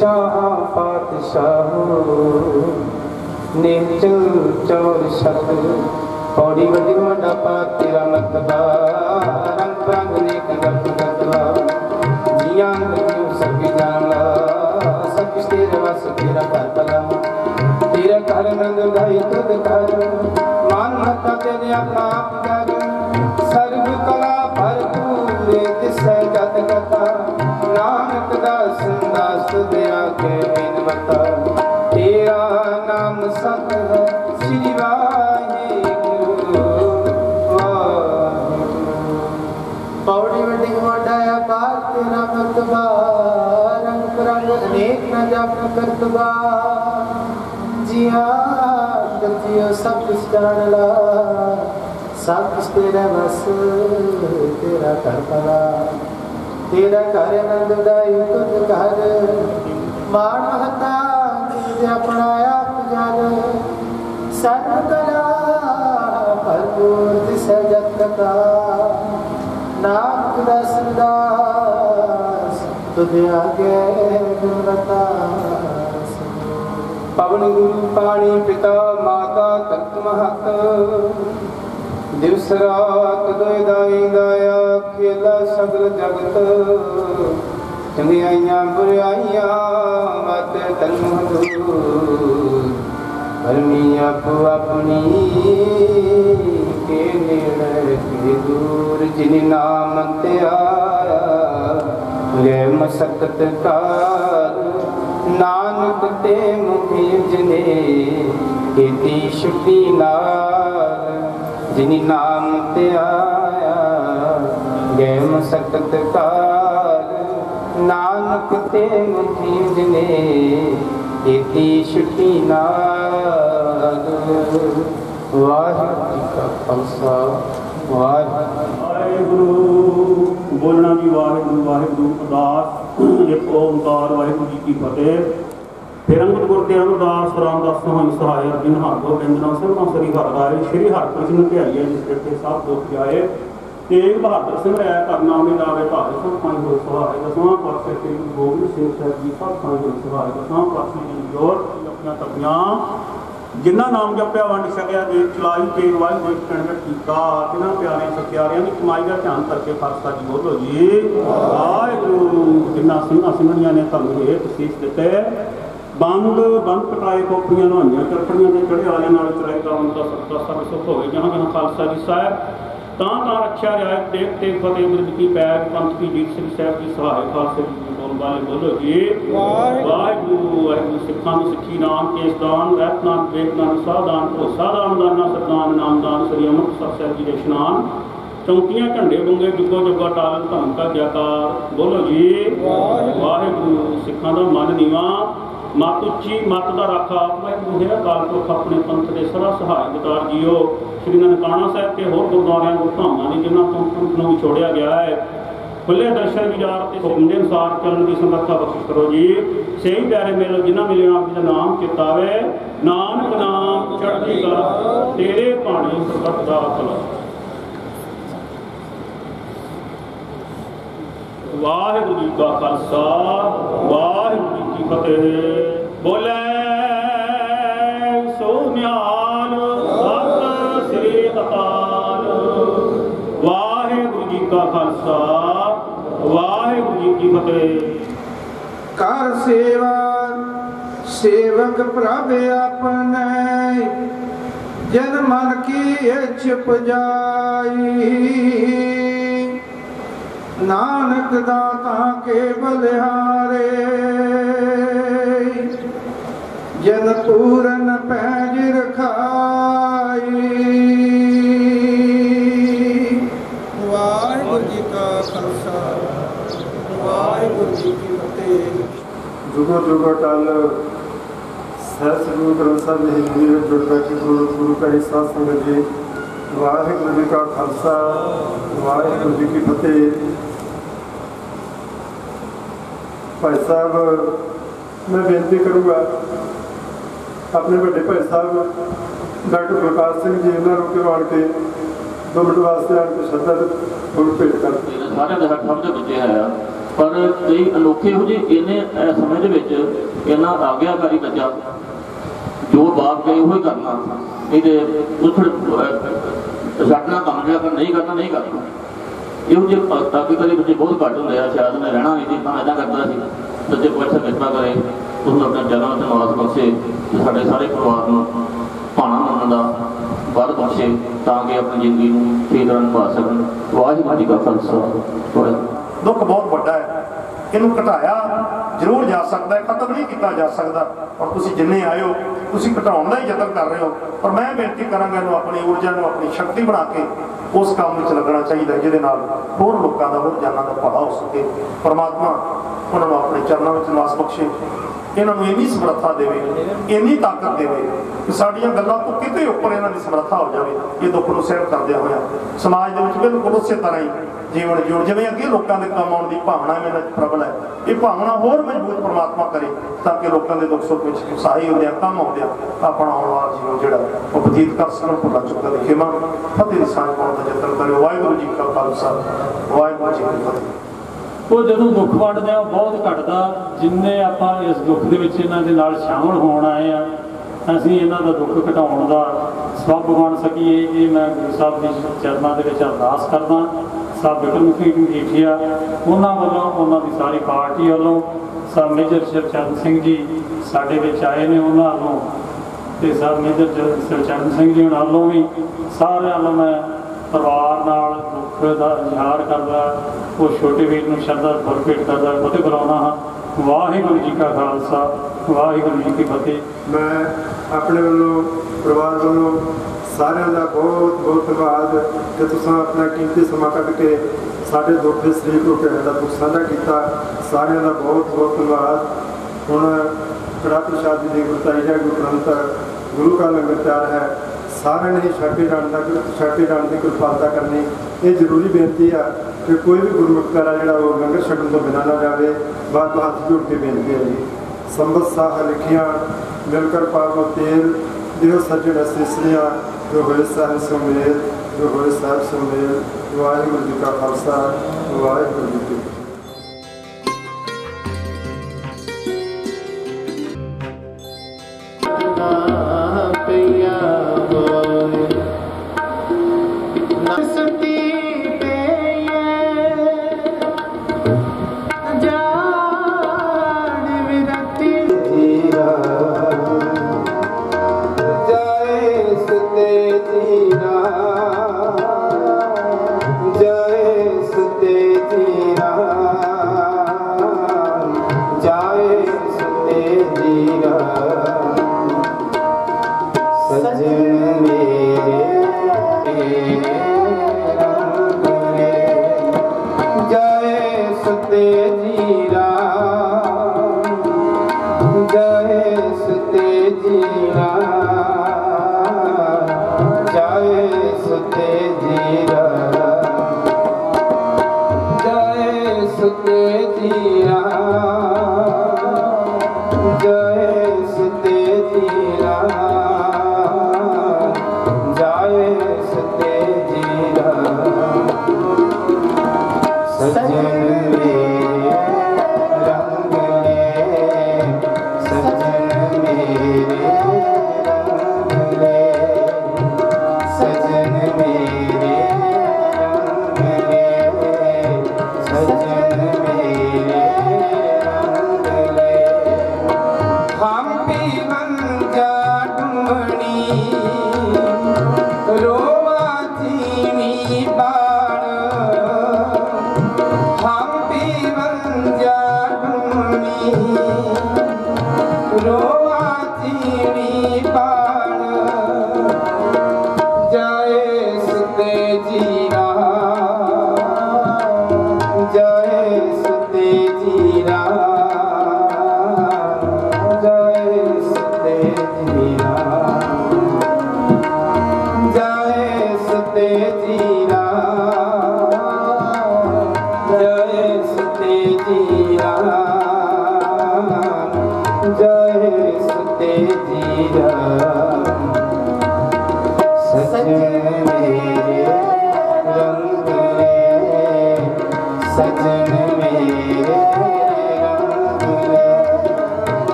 ਸਿਰ ਸ਼ਾਹ ਪਾਤਸ਼ਾਹ ਨਿਹਚਲ ਚੌਰ ਸ਼ਬਦ ਪੌੜੀ ਵੱਡੀ ਵੱਡਾ ਪਾ ਤੇਰਾ ਮਤਬਾ ਰੰਗ ਰੰਗ ਨੇ ਕੰਗਪ ਕਤਵਾ ਜੀਆਂ ਨੂੰ ਸਭ ਜਾਣ ਲਾ ਸਭ ਕੁਛ ਤੇਰੇ ਵਸ ਤੇਰਾ ਘਰ ਬਲਾ ਤੇਰਾ ਘਰ ਨੰਦ ਗਾਈ ਤੁਧ ਕਰ ਮਾਨ ਮਤਾ ਤੇਰੇ ਆਪਣਾ ਆਪ ਕਰ। ਸਰਬ ਕਲਾ ਭਰਪੂਰ ਤਿਸੈ ਜਤ ਕਥਾ, ਨਾਨਕ ਦਾਸ ਦਾਸ ਦਿਆ ਕੇ ਬਿਨ ਮਤਾ ਤੇਰਾ ਨਾਮ ਸਤ ਸ੍ਰੀ ਪੌੜੀ ਵੱਡੀ ਵਾਡਾ ਪਾਰ ਤੇਰਾ ਮਤਬਾ ਰੰਗ ਰੰਗ ਅਨੇਕ ਨ ਜਪ ਕਰਤਬਾ ਜੀਆ ਗਤਿਓ ਸਭ ਕੁਛ ਜਾਣ ਲਾ। ਸਭ ਕੁਛ ਤੇਰਾ ਵਸ, ਤੇਰਾ ਘਰ ਪਲਾ ਤੇਰਾ ਘਰ ਨੰਦ ਦਾਈ ਤੁਧ ਘਰ। ਮਾਣ ਮਹਤਾ ਤੇ ਆਪਣਾ ਆਪ ਜਲ ਸਰਬ ਕਲਾ ਭਰਪੂਰ ਦਿਸ ਜਤ ਕਥਾ ਨਾਨਕ ਦਾ ਸੰਦਾਸ ਆਗੇ ਗੁਰਮਤਾਸ ਪਵਨ ਗੁਰੂ ਪਾਣੀ ਪਿਤਾ ਮਾਤਾ ਤਤ ਮਹਤ। ਦਿਵਸ ਰਾਤ ਦੋਇ ਦਾਈ ਦਾਇਆ ਖੇਲਾ ਸਗਲ ਜਗਤ, ਚੰਗਿਆਈਆਂ ਬੁਰਾਈਆਂ ਮਤ ਤਨੁ ਹਦੂਰ। ਭਰਮੀ ਆਪੋ ਆਪਣੀ ਕੇ ਨੇੜੇ ਕੇ ਦੂਰ, ਜਿਨ ਨਾਮ ਤੇ ਆਇਆ ਲੈ ਮਸਕਤ ਕਾਰ ਨਾਨਕ ਤੇ ਮੁਖੀ ਜਨੇ ਕੀਤੀ ਸ਼ੁਕੀ ਨਾਲ ਜਿਨੀ ਨਾਮ ਤੇ ਆਇਆ ਗਏ ਮਸਕਤ ਕਾਰ ਨਾਨਕ ਤੇ ਮੁਖੀ ਜਨੇ ਕੀਤੀ ਸ਼ੁਕੀ ਨਾਲ। ਵਾਹਿਗੁਰੂ ਜੀ ਕਾ ਖਾਲਸਾ, ਵਾਹਿਗੁਰੂ ਵਾਹਿਗੁਰੂ, ਬੋਲਣਾ ਵੀ ਵਾਹਿਗੁਰੂ ਵਾਹਿਗੁਰੂ ਅਰਦਾਸ, ਇੱਕ ਓੰਕਾਰ ਵਾਹਿਗੁਰੂ ਜੀ ਕੀ ਫਤਿਹ। ਫਿਰ ਅੰਗਦ ਗੁਰ ਤੇ ਅਰਦਾਸ ਰਾਮਦਾਸ ਨੂੰ ਸਹਾਇ ਅਰਜਨ ਹਰ ਗੋਬਿੰਦ ਨਾਮ ਸਿੰਘਾਂ ਸ੍ਰੀ ਹਰਿ ਸ੍ਰੀ ਹਰਿਕ੍ਰਿਸ਼ਨ ਧਿਆਈਏ ਜਿਸ ਤੇ ਸਭ ਦੁੱਖ ਜਾਏ ਤੇਗ ਬਹਾਦਰ ਸਿੰਘ ਰਾਇ ਕਰਨਾ ਮੇ ਲਾਵੇ ਭਾਗ ਸਭ ਪੰਜ ਹੋਏ ਸਹਾਇ ਦਸਵਾਂ ਪਾਤਸ਼ਾਹ ਸ੍ਰੀ ਗੁਰੂ ਗੋਬਿੰਦ ਸਿੰਘ ਸਾਹਿਬ ਜੀ, ਸਭ ਪੰਜ ਹੋਏ ਸਹਾਇ ਦਸਵਾਂ ਪਾਤਸ਼ਾਹ ਜੀ ਜੋਰ ਆਪਣੀਆਂ ਤਪੀਆਂ ਜਿਨ੍ਹਾਂ ਨਾਮ ਜਪਿਆ ਵੰਡ ਛਕਿਆ ਦੇ ਚਲਾਈ ਤੇ ਵਾਈ ਦੇ ਪਿੰਡ ਕੀਤਾ ਜਿਨ੍ਹਾਂ ਪਿਆਰੇ ਸਤਿਆਰਿਆਂ ਦੀ ਕਮਾਈ ਦਾ ਧਿਆਨ ਕਰਕੇ ਫਰਸਤਾ ਜੀ ਬੋਲੋ ਜੀ। ਵਾਹਿਗੁਰੂ ਜਿਨ੍ਹਾਂ ਸਿੰਘਾਂ ਸਿੰਘਣੀਆਂ ਨੇ ਤੁਹਾਨੂੰ ਇਹ ਤਸੀਸ ਦਿੱਤੇ। ਬੰਦ ਬੰਦ ਕਟਾਏ ਕੋਪੀਆਂ ਨਹਾਈਆਂ ਚਰਪੜੀਆਂ ਦੇ ਚੜੇ ਵਾਲਿਆਂ ਨਾਲ ਚੜਾਈ ਦਾ ਦਾ ਸਤਿ ਸਭ ਸੁਖ ਹੋਵੇ। ਜਹਾਂ ਜਹਾਂ ਖਾਲਸਾ ਜੀ ਸਾਹਿਬ ਤਾਂ ਤਾਂ ਰੱਖਿਆ ਜਾਏ ਦੇਖ ਤੇ ਫਤਿਹ ਮਿਰਦ ਕੀ ਪੈਰ ਪੰਥ ਕੀ ਜੀਤ ਸਿੰਘ ਸਾਹਿਬ ਦੀ ਸਹਾਇ ਖਾਲਸੇ ਜੀ ਬੋਲ ਵਾਲੇ ਬੋਲੋ ਜੀ। ਵਾਹਿਗੁਰੂ। ਵਾਹਿਗੁਰੂ ਸਿੱਖਾਂ ਨੂੰ ਸਿੱਖੀ ਨਾਮ ਕੇਸ ਦਾਨ ਰਹਿਤ ਨਾਮ ਵੇਦ ਨਾਮ ਸਾਧਾਨ ਭਰੋਸਾ ਦਾਨ ਦਾਨਾ ਸਤਨਾਮ ਨਾਮ ਦਾਨ ਸ੍ਰੀ ਅੰਮ੍ਰਿਤਸਰ ਸਾਹਿਬ ਜੀ ਦੇ ਇਸ਼ਨਾਨ। ਚੌਂਕੀਆਂ ਝੰਡੇ ਬੁੰਗੇ ਜੁਗੋ ਜੁਗਾ ਟਾਲ ਧੰਨ ਕਾ ਜੈਕਾਰ। ਬੋਲੋ ਜੀ। ਵਾਹਿਗੁਰੂ ਸਿੱਖਾਂ ਦਾ ਮਨ ਨੀਵਾ। ਮਤ ਉੱਚੀ ਮਤ ਦਾ ਰਾਖਾ ਆਪ ਵਾਹਿਗੁਰੂ ਹੈ ਅਕਾਲ ਪੁਰਖ ਆਪਣੇ ਪੰਥ ਦੇ ਸਦਾ ਸਹਾਇ ਜੀਓ। ਸ੍ਰੀ ਨਨਕਾਣਾ ਸਾਹਿਬ ਤੇ ਹੋਰ ਗੁਰਦੁਆਰਿਆਂ ਗੁਰਧਾਮਾਂ ਦੀ ਜਿਨ੍ਹਾਂ ਤੋਂ ਪੰਥ ਨੂੰ ਵਿਛੋੜਿਆ ਗਿਆ ਹੈ। ਖੁੱਲੇ ਦਰਸ਼ਨ ਵਿਚਾਰ ਤੇ ਹੁਕਮ ਦੇ ਅਨੁਸਾਰ ਚੱਲਣ ਦੀ ਸਮਰੱਥਾ ਬਖਸ਼ ਕਰੋ ਜੀ। ਸਹੀ ਪਿਆਰੇ ਮੇਲ, ਜਿਨ੍ਹਾਂ ਮਿਲਿਆ ਆਪ ਜੀ ਦਾ ਨਾਮ ਚਿਤਾਵੇ ਨਾਨਕ ਨਾਮ ਚੜ੍ਹਦੀ ਕਲਾ, ਤੇਰੇ ਪਾਣੀ ਸਰਬੱਤ ਦਾ ਭਲਾ। ਵਾਹਿਗੁਰੂ ਜੀ ਕਾ ਖਾਲਸਾ, ਵਾਹਿਗੁਰੂ ਜੀ ਕੀ ਫਤਿਹ। ਬੋਲੇ ਸੋ ਨਿਹਾਲ ਸਤਿ ਸ੍ਰੀ ਅਕਾਲ। ਵਾਹਿਗੁਰੂ ਜੀ ਕਾ ਖਾਲਸਾ, ਵਾਹਿਗੁਰੂ ਜੀ ਕੀ ਫਤਿਹ। ਕਰ ਸੇਵਾ, ਸੇਵਕ ਪ੍ਰਭ ਆਪਣੇ, ਜਨ ਮਨ ਕੀ ਇੱਛ ਪਜਾਈ ਨਾਨਕ ਦਾਤਾ ਕੇ ਬਲਿਹਾਰੇ ਜਨ ਪੂਰਨ ਪੈਜ ਰਖਾਈ। ਵਾਹਿਗੁਰੂ ਜੀ ਕਾ ਖਾਲਸਾ ਵਾਹਿਗੁਰੂ ਜੀ ਕੀ ਫਤਿਹ। ਜੁਗੋ ਜੁਗੋ ਟਲ ਸਹਿ ਸ੍ਰੀ ਗ੍ਰੰਥ ਸਾਹਿਬ ਦੀ ਹਿੰਦੀ ਵਿੱਚ ਜੁੜ ਬੈਠੇ ਗੁਰੂ ਗੁਰੂ ਕਰੀ ਸਾਧ ਸੰਗਤ ਜੀ। ਵਾਹਿਗੁਰੂ ਜੀ ਕਾ ਖਾਲਸਾ ਵਾਹਿਗੁਰੂ ਜੀ ਕੀ ਫਤਿਹ। ਭਾਈ ਸਾਹਿਬ, ਮੈਂ ਬੇਨਤੀ ਕਰੂੰਗਾ, ਆਪਣੇ ਵੱਡੇ ਭਾਈ ਸਾਹਿਬ, ਡਾਕਟਰ ਪ੍ਰਕਾਸ਼ ਸਿੰਘ ਜੀ, ਇਹਨਾਂ ਨੂੰ ਕਰਵਾਉਣ ਕੇ ਦੋ ਮਿੰਟ ਵਾਸਤੇ ਆਣ ਕੇ ਸ਼ਰਧਾ ਫੁੱਲ ਭੇਟ ਕਰਦੇ ਸਾਰਿਆਂ ਦੇ ਹੱਥ ਸਭ ਬਚਿਆ ਬੱਚੇ ਪਰ ਕਈ ਅਨੋਖੇ ਹੋ ਜੇ ਇਹਨੇ ਸਮੇਂ ਦੇ ਵਿੱਚ ਇਹਨਾਂ ਆਗਿਆਕਾਰੀ ਬੱਚਾ ਜੋ ਬਾਪ ਕਹੇ ਉਹ ਹੀ ਕਰਨਾ, ਇਹਦੇ ਉਥੜ ਸਾਡਣਾ ਕੰਮ ਜਿਹੜਾ ਨਹੀਂ ਕਰਨਾ ਨਹੀਂ ਕਰਨਾ। ਇਹੋ ਜਿਹੇ ਤਾਕੀ ਕਦੇ ਬੱਚੇ ਬਹੁਤ ਘੱਟ ਹੁੰਦੇ ਆ, ਸ਼ਾਇਦ ਨੇ ਰਹਿਣਾ ਨਹੀਂ ਸੀ, ਤਾਂ ਇਦਾਂ ਕਰਦਾ ਸੀ। ਬੱਚੇ ਪੁੱਛ ਕਿਸਮਾ ਕਰੇ ਉਸ ਆਪਣੇ ਜਨਮ ਤੇ ਨਿਵਾਸ ਬਖਸ਼ੇ ਤੇ ਸਾਡੇ ਸਾਰੇ ਪਰਿਵਾਰ ਨੂੰ ਭਾਣਾ ਮੰਨਣ ਦਾ ਬਲ ਬਖਸ਼ੇ, ਤਾਂ ਕਿ ਆਪਣੀ ਜ਼ਿੰਦਗੀ ਨੂੰ ਠੀਕ ਤਰ੍ਹਾਂ ਨਿਭਾ ਸਕਣ। ਵਾਹਿਗੁਰੂ ਜੀ ਕਾ ਖਾਲਸਾ। ਵਾਹਿਗੁਰੂ ਦੁੱਖ ਬਹੁਤ ਵੱਡਾ ਹੈ। ਇਹਨੂੰ ਘਟਾਇਆ ਜ਼ਰੂਰ ਜਾ ਸਕਦਾ ਹੈ, ਖਤਮ ਨਹੀਂ ਕੀਤਾ ਜਾ ਸਕਦਾ। ਔਰ ਤੁਸੀਂ ਜਿੰਨੇ ਆਏ ਹੋ ਤੁਸੀਂ ਘਟਾਉਣ ਦਾ ਹੀ ਯਤਨ ਕਰ ਰਹੇ ਹੋ। ਪਰ ਮੈਂ ਬੇਨਤੀ ਕਰਾਂਗਾ ਇਹਨੂੰ ਆਪਣੀ ਊਰਜਾ ਨੂੰ, ਆਪਣੀ ਸ਼ਕਤੀ ਬਣਾ ਕੇ ਉਸ ਕੰਮ ਵਿੱਚ ਲੱਗਣਾ ਚਾਹੀਦਾ ਜਿਹਦੇ ਨਾਲ ਹੋਰ ਲੋਕਾਂ ਦਾ, ਹੋਰ ਜਾਨਾਂ ਦਾ ਭਲਾ ਹੋ ਸਕੇ। ਪਰਮਾਤਮਾ ਉਹਨਾਂ ਨੂੰ ਆਪਣੇ ਚਰਨਾਂ ਵਿੱਚ ਨਿਵਾਸ ਬਖਸ਼ੇ। ਇਹਨਾਂ ਨੂੰ ਇੰਨੀ ਸਮਰੱਥਾ ਦੇਵੇ, ਇੰਨੀ ਤਾਕਤ ਦੇਵੇ ਕਿ ਸਾਡੀਆਂ ਗੱਲਾਂ ਤੋਂ ਕਿਤੇ ਉੱਪਰ ਇਹਨਾਂ ਦੀ ਸਮਰੱਥਾ ਹੋ ਜਾਵੇ। ਇਹ ਦੁੱਖ ਨੂੰ ਸਹਿਣ ਕਰਦਿਆਂ ਹੋਇਆ ਸਮਾਜ ਦੇ ਵਿੱਚ ਬਿਲਕੁਲ ਉਸੇ ਤਰ੍ਹਾਂ ਹੀ ਜੀਵਨ ਜੁੜ ਜਿਵੇਂ ਅੱਗੇ ਲੋਕਾਂ ਦੇ ਕੰਮ ਆਉਣ ਦੀ ਭਾਵਨਾ ਇਹਨਾਂ 'ਚ ਪ੍ਰਬਲ ਹੈ। ਇਹ ਭਾਵਨਾ ਹੋਰ ਮਜ਼ਬੂਤ ਪਰਮਾਤਮਾ ਕਰੇ ਤਾਂ ਕਿ ਲੋਕਾਂ ਦੇ ਦੁੱਖ ਸੁੱਖ ਵਿੱਚ ਹੁੰਦੇ ਆ, ਕੰਮ ਆਉਂਦਿਆਂ ਆਪਣਾ ਆਉਣ ਵਾਲਾ ਜੀਵਨ ਜਿਹੜਾ ਉਹ ਬਤੀਤ ਕਰ ਸਕਣ, ਭੁੱਲਾ ਚੁੱਕਾ ਦੇ ਖੇਮਾ ਫਤਿਹ ਦੀ ਸਾਂਝ ਪਾਉਣ ਦਾ ਯਤਨ ਕਰਿਓ। ਵਾਹਿਗੁਰੂ ਜੀ ਕਾ ਖਾਲਸਾ, ਵਾਹਿਗੁਰੂ ਜੀ ਕੀ ਫਤਿਹ। ਉਹ ਜਦੋਂ ਦੁੱਖ ਵੰਡਦੇ ਆ ਬਹੁਤ ਘਟਦਾ, ਜਿੰਨੇ ਆਪਾਂ ਇਸ ਦੁੱਖ ਦੇ ਵਿੱਚ ਇਹਨਾਂ ਦੇ ਨਾਲ ਸ਼ਾਮਲ ਹੋਣ ਆਏ ਆ, ਅਸੀਂ ਇਹਨਾਂ ਦਾ ਦੁੱਖ ਘਟਾਉਣ ਦਾ ਸਬਬ ਬਣ ਸਕੀਏ। ਇਹ ਮੈਂ ਗੁਰੂ ਸਾਹਿਬ ਦੇ ਚਰਨਾਂ ਦੇ ਵਿੱਚ ਅਰਦਾਸ ਕਰਦਾ। ਸਾਹਿਬ ਬਿਕਰਮੁਖੀ ਮਜੀਠੀਆ ਉਹਨਾਂ ਵੱਲੋਂ ਉਹਨਾਂ ਦੀ ਸਾਰੀ ਪਾਰਟੀ ਵੱਲੋਂ ਸਾਹਿਬ ਮੇਜਰ ਸ਼ਿਵਚਰਨ ਸਿੰਘ ਜੀ ਸਾਡੇ ਵਿੱਚ ਆਏ ਨੇ ਉਹਨਾਂ ਵੱਲੋਂ ਤੇ ਸਾਹਿਬ ਮੇਜਰ ਜ- ਸਿੰਘ ਜੀ ਉਹਨਾਂ ਵੱਲੋਂ ਵੀ ਸਾਰਿਆਂ ਵੱਲੋਂ ਮੈਂ ਪਰਿਵਾਰ ਨਾਲ ਦੁੱਖ ਦਾ ਇਜ਼ਹਾਰ ਕਰਦਾ, ਉਹ ਛੋਟੇ ਵੀਰ ਨੂੰ ਸ਼ਰਧਾ ਭਰਪੇਟ ਕਰਦਾ, ਫਤਿਹ ਬੁਲਾਉਣਾ ਹਾਂ। ਵਾਹਿਗੁਰੂ ਜੀ ਕਾ ਖਾਲਸਾ, ਵਾਹਿਗੁਰੂ ਜੀ ਕੀ ਫਤਿਹ। ਮੈਂ ਆਪਣੇ ਵੱਲੋਂ, ਪਰਿਵਾਰ ਵੱਲੋਂ ਸਾਰਿਆਂ ਦਾ ਬਹੁਤ ਬਹੁਤ ਧੰਨਵਾਦ ਕਿ ਤੁਸੀਂ ਆਪਣਾ ਕੀਮਤੀ ਸਮਾਂ ਕੱਢ ਕੇ ਸਾਡੇ ਦੁੱਖ ਦੇ ਸਰੀਰ ਨੂੰ ਕਹਿਣ ਦਾ ਦੁੱਖ ਸਾਂਝਾ ਕੀਤਾ। ਸਾਰਿਆਂ ਦਾ ਬਹੁਤ ਬਹੁਤ ਧੰਨਵਾਦ। ਹੁਣ ਕੜਾ ਪ੍ਰਸ਼ਾਦ ਦੀ ਗੁਰਤਾਈ ਹੈ, ਗੁਰੂ ਗ੍ਰੰਥ, ਗੁਰੂ ਕਾ ਲੰਗਰ ਤਿਆਰ ਹੈ। ਸਾਰਿਆਂ ਨੇ ਛਾਟੀ ਜਾਣ ਦਾ ਛਾਟੀ ਜਾਣ ਦੀ ਕਿਰਪਾਲਤਾ ਕਰਨੀ। ਇਹ ਜ਼ਰੂਰੀ ਬੇਨਤੀ ਆ ਕਿ ਕੋਈ ਵੀ ਗੁਰਮੁਖ ਕਰਾ ਜਿਹੜਾ ਉਹ ਲੰਗਰ ਛਕਣ ਤੋਂ ਬਿਨਾਂ ਨਾ ਜਾਵੇ ਬਾਤ ਹੱਥ ਜੋੜ ਕੇ ਬੇਨਤੀ ਹੈ ਜੀ। ਸੰਬਤ ਸਾਹ ਲਿਖੀਆਂ ਮਿਲ ਕਰ ਪਾਵੋ ਤੇਲ, ਦਿਓ ਸੱਜਣ ਅਸਿਸਰੀਆਂ ਜੋ ਹੋਏ ਸਾਹਿਬ ਸੁਮੇਲ, ਜੋ ਹੋਏ ਸਾਹਿਬ ਸੁਮੇਲ, ਵਾਹਿਗੁਰੂ ਜੀ ਕਾ ਖਾਲਸਾ, ਵਾਹਿਗੁਰੂ ਜੀ ਕੀ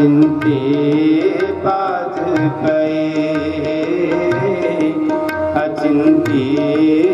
ਚਿੰਤੇ ਬਾਜ ਪਏ ਅਚਿੰਤੇ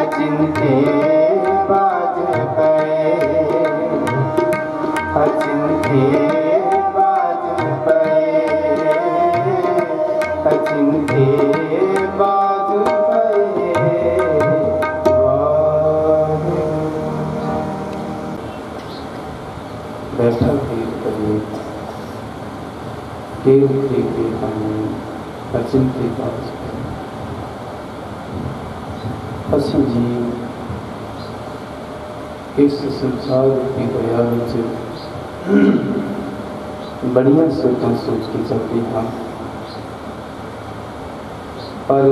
अज अथे अज ਅਚਿੰਤੇ ਬਾਜ ਅਸੀਂ ਜੀ ਇਸ ਸੰਸਾਰ ਦੀ ਦਰਿਆ ਵਿੱਚ ਬੜੀਆਂ ਸੋਚਾਂ ਸੋਚ ਕੇ ਚੱਲਦੇ ਹਾਂ ਪਰ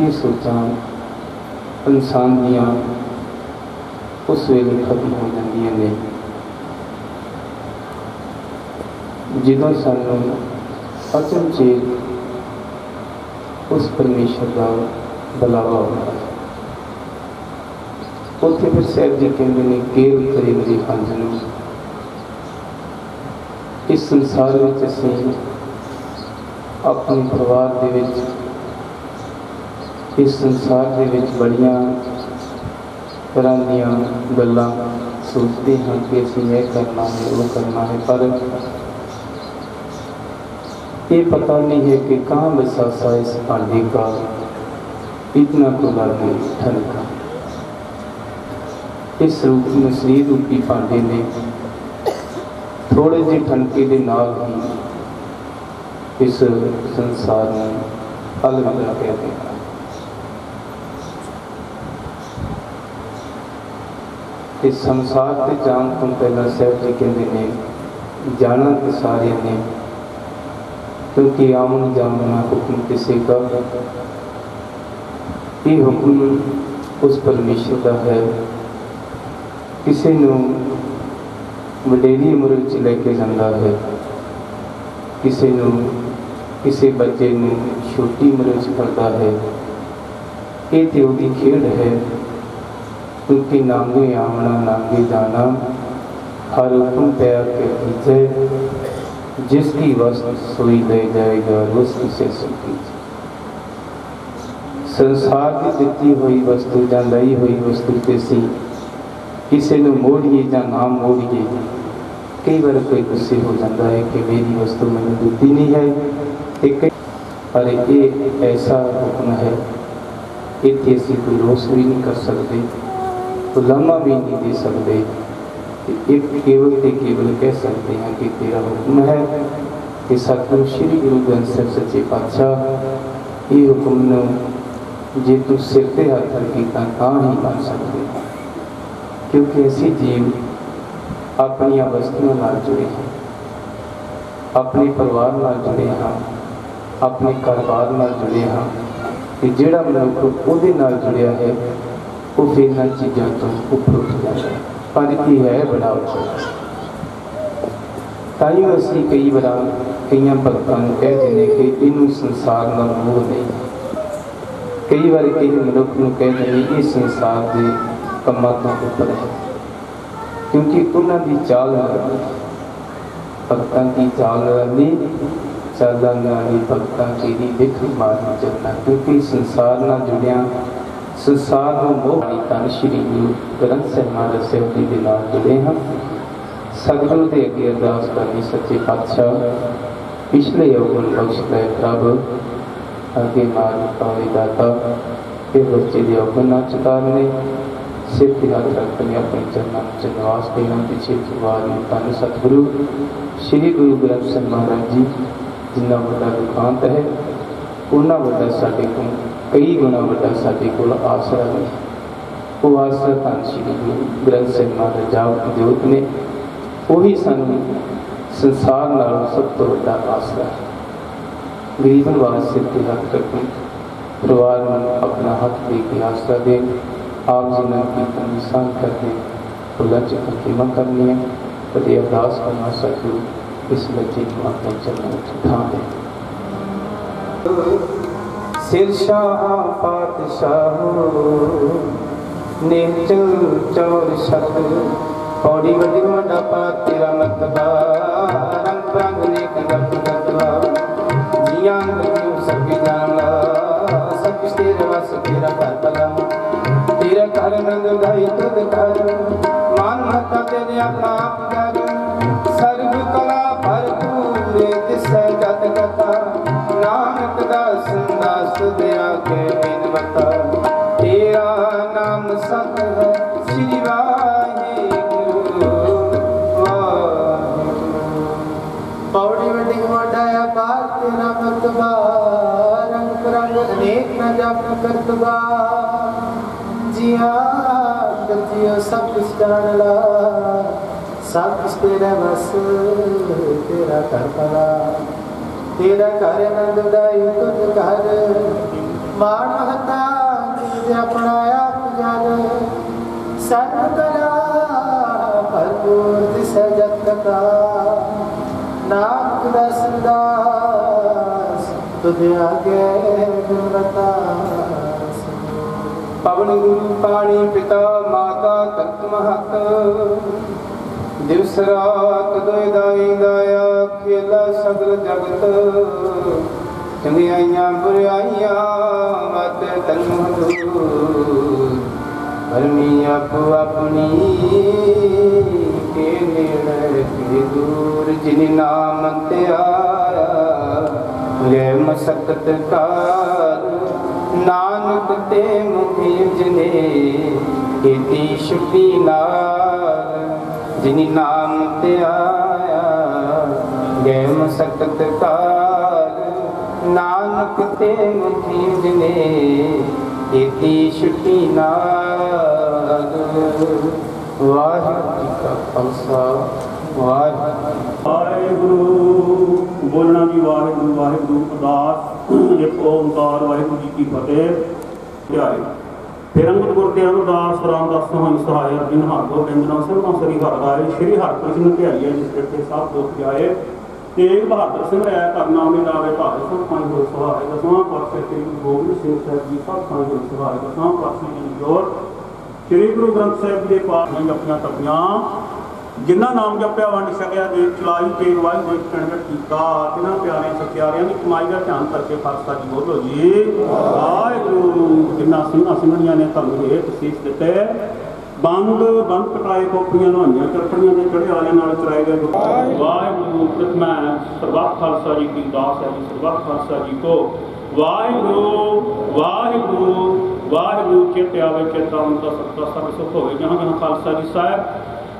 ਇਹ ਸੋਚਾਂ ਇਨਸਾਨ ਦੀਆਂ ਉਸ ਵੇਲੇ ਖਤਮ ਹੋ ਜਾਂਦੀਆਂ ਨੇ ਜਦੋਂ ਸਾਨੂੰ ਅਚਨਚੇਤ ਉਸ ਪਰਮੇਸ਼ਰ ਦਾ ਬੁਲਾਵਾ ਹੁੰਦਾ ਹੈ ਉੱਥੇ ਫਿਰ ਸਾਹਿਬ ਜੀ ਕਹਿੰਦੇ ਨੇ ਕੇਵ ਕਰੇ ਮੇਰੀ ਹੰਝ ਨੂੰ ਇਸ ਸੰਸਾਰ ਵਿੱਚ ਅਸੀਂ ਆਪਣੇ ਪਰਿਵਾਰ ਦੇ ਵਿੱਚ, ਇਸ ਸੰਸਾਰ ਦੇ ਵਿੱਚ ਬੜੀਆਂ ਤਰ੍ਹਾਂ ਦੀਆਂ ਗੱਲਾਂ ਸੋਚਦੇ ਹਾਂ ਕਿ ਅਸੀਂ ਇਹ ਕਰਨਾ ਹੈ, ਉਹ ਕਰਨਾ ਹੈ, ਪਰ ये पता नहीं है कि कहाँ बसा सा इस पांडे का इतना खुला नहीं ठनका इस रूप में शरीर रूपी पांडे ने थोड़े ਜਿਹੇ ਠਨਕੇ ਦੇ ਨਾਲ ਹੀ ਇਸ ਸੰਸਾਰ ਨੂੰ ਅਲਵਿਦਾ ਕਹਿ ਦਿੱਤਾ ਇਸ ਸੰਸਾਰ ਤੇ ਜਾਣ ਤੋਂ ਪਹਿਲਾਂ ਸਾਹਿਬ ਜੀ ਕਹਿੰਦੇ ਨੇ ਜਾਣਾ ਤੇ ਸਾਰਿਆਂ ਨੇ کیونکہ آمن جامنا حکم کسی کا۔ یہ حکم اس پرمیشر کا ہے۔ کسی نے وڈیری عمر لے کے جا ہے۔ کسی نے کسی بچے نے چھوٹی امر چیو کی کھیل ہے۔ کیونکہ نانگے آمنا نانگے جانا ہر حکم پیار کے پیچھے جس کی وسط سوئی لے جائے گا روز کسی سنسار کی دیتی ہوئی وسط جا لئی ہوئی وسطیں کسی نے موڑیے یا نہ موڑیے۔ کئی بار کوئی گسے ہو جانتا ہے کہ میری وست مجھے دیتی نہیں ہے۔ ایک اور ایک ایسا حکم ہے۔ اتنی اِسی کوئی روس بھی نہیں کر سکتے تو لمحہ بھی نہیں دے سکتے ਤੇ ਇੱਕ ਕੇਵਲ ਤੇ ਕੇਵਲ ਕਹਿ ਸਕਦੇ ਹਾਂ ਕਿ ਤੇਰਾ ਹੁਕਮ ਹੈ ਕਿ ਸਤਿਗੁਰੂ ਸ੍ਰੀ ਗੁਰੂ ਗ੍ਰੰਥ ਸਾਹਿਬ ਸੱਚੇ ਪਾਤਸ਼ਾਹ ਇਹ ਹੁਕਮ ਨੂੰ ਜੇ ਤੂੰ ਸਿਰ ਤੇ ਹੱਥ ਕੀਤਾ ਤਾਂ ਹੀ ਮੰਨ ਸਕਦੇ ਹਾਂ ਕਿਉਂਕਿ ਅਸੀਂ ਜੀਵ ਆਪਣੀਆਂ ਵਸਤੂਆਂ ਨਾਲ ਜੁੜੇ ਹਾਂ ਆਪਣੇ ਪਰਿਵਾਰ ਨਾਲ ਜੁੜੇ ਹਾਂ ਆਪਣੇ ਕਾਰੋਬਾਰ ਨਾਲ ਜੁੜੇ ਹਾਂ ਕਿ ਜਿਹੜਾ ਮਨੁੱਖ ਉਹਦੇ ਨਾਲ ਜੁੜਿਆ ਹੈ ਉਹ ਫਿਰ ਇਹਨਾਂ ਚੀਜ਼ਾਂ ਤੋਂ ਉੱਪਰ ਉੱਠ ਜਾਂਦਾ ਹੈ ਪਰ ਇਹ ਹੈ ਬੜਾ ਔਖਾ ਤਾਈਓ ਅਸੀਂ ਕਈ ਵਾਰ ਕਈਆਂ ਭਗਤਾਂ ਨੂੰ ਕਹਿ ਦਿੰਦੇ ਕਿ ਇਹਨੂੰ ਸੰਸਾਰ ਨਾਲ ਮੋਹ ਨਹੀਂ। ਕਈ ਵਾਰ ਕਈ ਮਨੁੱਖ ਨੂੰ ਕਹਿ ਦਿੰਦੇ ਇਹ ਸੰਸਾਰ ਦੇ ਕੰਮਾਂ ਤੋਂ ਉੱਪਰ ਹੈ। ਕਿਉਂਕਿ ਉਹਨਾਂ ਦੀ ਚਾਲ ਨਾਲ ਭਗਤਾਂ ਦੀ ਚਾਲ ਨਹੀਂ, ਚਾਲਾਂ ਨਾਲ ਹੀ ਭਗਤਾਂ ਦੀ ਵਿਖ ਮਾਰਨ ਚੱਲਣਾ ਕਿਉਂਕਿ ਸੰਸਾਰ ਨਾਲ ਜੁੜਿਆ ਸੰਸਾਰ ਨੂੰ ਮੋਹ ਨਹੀਂ ਤਾਂ ਸ਼੍ਰੀ ਗੁਰੂ ਗ੍ਰੰਥ ਸਾਹਿਬ ਮਹਾਰਾਜ ਸਾਹਿਬ ਜੀ ਦੇ ਨਾਲ ਜੁੜੇ ਹਾਂ। ਸਤਿਗੁਰੂ ਦੇ ਅੱਗੇ ਅਰਦਾਸ ਕਰਨੀ ਸੱਚੇ ਪਾਤਸ਼ਾਹ, ਪਿਛਲੇ ਯੋਗਨ ਬਖਸ਼ ਲੈ ਪ੍ਰਭ, ਅੱਗੇ ਮਾਰ ਪਾਵੇ ਦਾਤਾ ਇਹ ਬੱਚੇ ਦੇ ਯੋਗਨ ਨਾ ਚਤਾਰਨੇ ਸਿਰ ਤੇ ਹੱਥ ਰੱਖ ਕੇ ਆਪਣੇ ਚਰਨਾਂ ਵਿੱਚ ਨਿਵਾਸ ਦੇਣਾ ਪਿਛੇ ਜਵਾਰ ਨੂੰ ਧੰਨ ਸਤਿਗੁਰੂ, ਸ਼੍ਰੀ ਗੁਰੂ ਗ੍ਰੰਥ ਸਾਹਿਬ ਮਹਾਰਾਜ ਜੀ, ਜਿੰਨਾ ਵੱਡਾ ਦੁਖਾਂਤ ਹੈ, ਉਹਨਾਂ ਵੱਡਾ ਸਾਡੇ ਕੋਲ ਕਈ ਗੁਣਾ ਵੱਡਾ ਸਾਡੇ ਕੋਲ ਆਸਰਾ ਹੈ ਉਹ ਆਸਰਾ ਤਾਂ ਸ਼੍ਰੀ ਗੁਰੂ ਗ੍ਰੰਥ ਸਾਹਿਬ ਮਹਾਰਾਜ ਜਾਪ ਜੋਤ ਨੇ ਉਹੀ ਸਾਨੂੰ ਸੰਸਾਰ ਨਾਲੋਂ ਸਭ ਤੋਂ ਵੱਡਾ ਆਸਰਾ ਹੈ ਗਰੀਬਨ ਵਾਸਤੇ ਤੇ ਹੱਥ ਰੱਖੋ ਪਰਿਵਾਰ ਨੂੰ ਆਪਣਾ ਹੱਥ ਦੇ ਕੇ ਆਸਰਾ ਦੇ ਆਪ ਜੀ ਨਾਲ ਕੀਰਤਨ ਦੀ ਸਾਂਝ ਕਰਕੇ ਖੁੱਲਾ ਚਿੱਤ ਕੀਮਾ ਕਰਨੀ ਹੈ ਤੇ ਅਰਦਾਸ ਕਰਨਾ ਸਤਿਗੁਰੂ ਇਸ ਬੱਚੇ ਨੂੰ ਆਪਣੇ ਚਰਨਾਂ ਵਿੱਚ ਥਾਂ ਦੇ ਸਿਰ ਸ਼ਾਹ ਪਾਤਸ਼ਾਹ ਨਿਹਚਲ ਚੌਰ ਸ਼ਬਦ ਪੌੜੀ ਵੱਡੀ ਵੱਡਾ ਪਾ ਤੇਰਾ ਮਤਬਾ ਰੰਗ ਰੰਗ ਨੇ ਕੰਗਤ ਗਤਵਾ ਜੀਆਂ ਨੂੰ ਸਭੀ ਜਾਣ ਲਾ ਸਭ ਕੁਛ ਤੇਰੇ ਵਸ ਤੇਰਾ ਘਰ ਭਲਾ। ਤੇਰਾ ਘਰ ਨੰਦ ਗਾਈ ਤੁਧ ਕਰ ਮਨ ਮਤਾ ਤੇਰੇ ਆਪਣਾ ਆਪ ਕਰ। ਸਰਬ ਕਲਾ ਨਾਨਕ ਦਾਸ ਦਾਸ ਤੁਧ ਆਗੇ ਤੇਰਾ ਨਾਮ ਸਤ ਹੈ, ਸ੍ਰੀ ਵਾਹਿਗੁਰੂ। ਵਾਹਿਗੁਰੂ ਪੌੜੀ ਵੱਡੀ ਵਾਡਾ ਬਾਤ ਤੇਰਾ ਮਤਬਾ ਰੰਗ ਰੰਗ ਅਨੇਕ ਨਾ ਜਪ ਕਰਤਬਾ ਜੀਆ ਗਤਿਓ ਸਭ ਕੁਛ ਜਾਣ ਲਾ ਸਭ ਕੁਛ ਤੇਰਾ ਵਸ, ਤੇਰਾ ਕਰ ਪਲਾ ਤੇਰਾ ਘਰ ਨੰਦ ਦਾਈ ਤੁਧ ਘਰ। ਮਾਣ ਮਹਤਾ ਜਿਸ ਆਪਣਾ ਆਪ ਜਾਣ ਸਰਬ ਕਲਾ ਭਰਪੂਰ ਦਿਸ ਜਤ ਕਾ ਦਾ ਸੰਦਾਸ ਤੁਧ ਆਗੇ ਗੁਰਮਤਾਸ ਪਵਨ ਗੁਰੂ ਪਾਣੀ ਪਿਤਾ, ਮਾਤਾ ਤਤ ਮਹਤ। ਦਿਵਸ ਰਾਤ ਦੋਇ ਦਾਈ ਦਾਇਆ ਖੇਲਾ ਸਗਲ ਜਗਤ। ਚੰਗਿਆਈਆਂ ਬੁਰਾਈਆਂ ਮਤ ਤਨ ਪਰਮੀ ਆਪੋ ਆਪਣੀ ਕੇ ਨੇੜੇ ਕੇ ਦੂਰ, ਜਿਨ ਨਾਮ ਤੇ ਆਇਆ ਲੈ ਮਸਕਤ ਕਾਰ ਨਾਨਕ ਤੇ ਮੁਖੀ ਜਨੇ ਕੀਤੀ ਸ਼ੁਭੀ ਨਾਲ। ਜਿਨੀ ਨਾਮ ਤੇ ਆਇਆ ਗੈ ਕਾਲ। ਨਾਨਕ ਤੇ ਮੁਖੀ ਜਨੇ ਕੀਤੀ ਸ਼ੁਭੀ ਨਾਲ। ਵਾਹਿਗੁਰੂ ਜੀ ਕਾ ਖਾਲਸਾ, ਵਾਹਿਗੁਰੂ ਵਾਹਿਗੁਰੂ ਬੋਲਣਾ ਜੀ ਵਾਹਿਗੁਰੂ ਵਾਹਿਗੁਰੂ ਅਰਦਾਸ ਇੱਕ ਓੰਕਾਰ, ਵਾਹਿਗੁਰੂ ਜੀ ਕੀ ਫਤਿਹ। ਧਿਆਏ ਫਿਰ ਅੰਗਦ ਗੁਰ ਦੇ ਅਰਦਾਸ ਰਾਮਦਾਸ ਹੋਈ ਸਹਾਇ ਅਰਜਨ ਹਾਗੋ ਬਿੰਦਨਾ ਸਿੰਘਾਂ ਸ੍ਰੀ ਹਰਿਰਾਏ ਸ੍ਰੀ ਹਰਿਕ੍ਰਿਸ਼ਨ ਧਿਆਈਏ, ਜਿਸ ਕਰਕੇ ਸਭ ਦੁੱਖ ਜਾਏ। ਤੇਗ ਬਹਾਦਰ ਸਿੰਘ ਰਾਇ ਕਰਨਾ ਮੇ ਲਾਵੇ ਭਾਗ ਸਭ ਪੰਜ ਹੋਏ ਸਹਾਇ ਦਸਵਾਂ ਪਾਤਸ਼ਾਹ ਸ੍ਰੀ ਗੁਰੂ ਗੋਬਿੰਦ ਸਿੰਘ ਸਾਹਿਬ ਜੀ ਸਭ ਪੰਜ ਹੋਏ ਸਹਾਇ ਦਸਵਾਂ ਪਾਤਸ਼ਾਹ ਜੀ ਜੋਰ ਸ੍ਰੀ ਗੁਰੂ ਗ੍ਰੰਥ ਸਾਹਿਬ ਜੀ ਦੇ ਪਾਠ ਨਹੀਂ ਆਪਣੀਆਂ ਤਪੀਆਂ। ਜਿਨ੍ਹਾਂ ਨਾਮ ਜਪਿਆ ਵੰਡ ਛਕਿਆ ਦੇ ਚਲਾਈ ਤੇ ਵਾਹਿ ਦੇ ਕੰਡ ਕੀਤਾ ਜਿਨ੍ਹਾਂ ਪਿਆਰਿਆਂ ਸਤਿਆਰਿਆਂ ਦੀ ਕਮਾਈ ਦਾ ਧਿਆਨ ਕਰਕੇ ਫਰਸਤਾ ਜੀ ਬੋਲੋ ਜੀ। ਵਾਹਿਗੁਰੂ ਜਿਨ੍ਹਾਂ ਸਿੰਘਾਂ ਸਿੰਘਣੀਆਂ ਨੇ ਤੁਹਾਨੂੰ ਇਹ ਤਸੀਸ ਦਿੱਤੇ ਬੰਦ ਬੰਦ ਕਟਾਏ ਕੋਪੀਆਂ ਨਹਾਈਆਂ ਚਰਪੜੀਆਂ ਦੇ ਚੜੇ ਵਾਲਿਆਂ ਨਾਲ ਚਰਾਏ ਗਏ ਵਾਹਿਗੁਰੂ ਪ੍ਰਤਮਾ ਸਰਬੱਤ ਖਾਲਸਾ ਜੀ ਕੀ ਦਾਸ ਹੈ ਜੀ, ਸਰਬੱਤ ਖਾਲਸਾ ਜੀ ਕੋ। ਵਾਹਿਗੁਰੂ ਵਾਹਿਗੁਰੂ ਵਾਹਿਗੁਰੂ, ਚਿਤ ਆਵੇ, ਚੇਤਾ ਅੰਤ ਸਤਿ ਸਭ ਸੁਖ ਹੋਵੇ। ਜਹਾਂ ਜਹਾਂ ਖਾਲਸਾ ਜੀ ਸਾਹਿਬ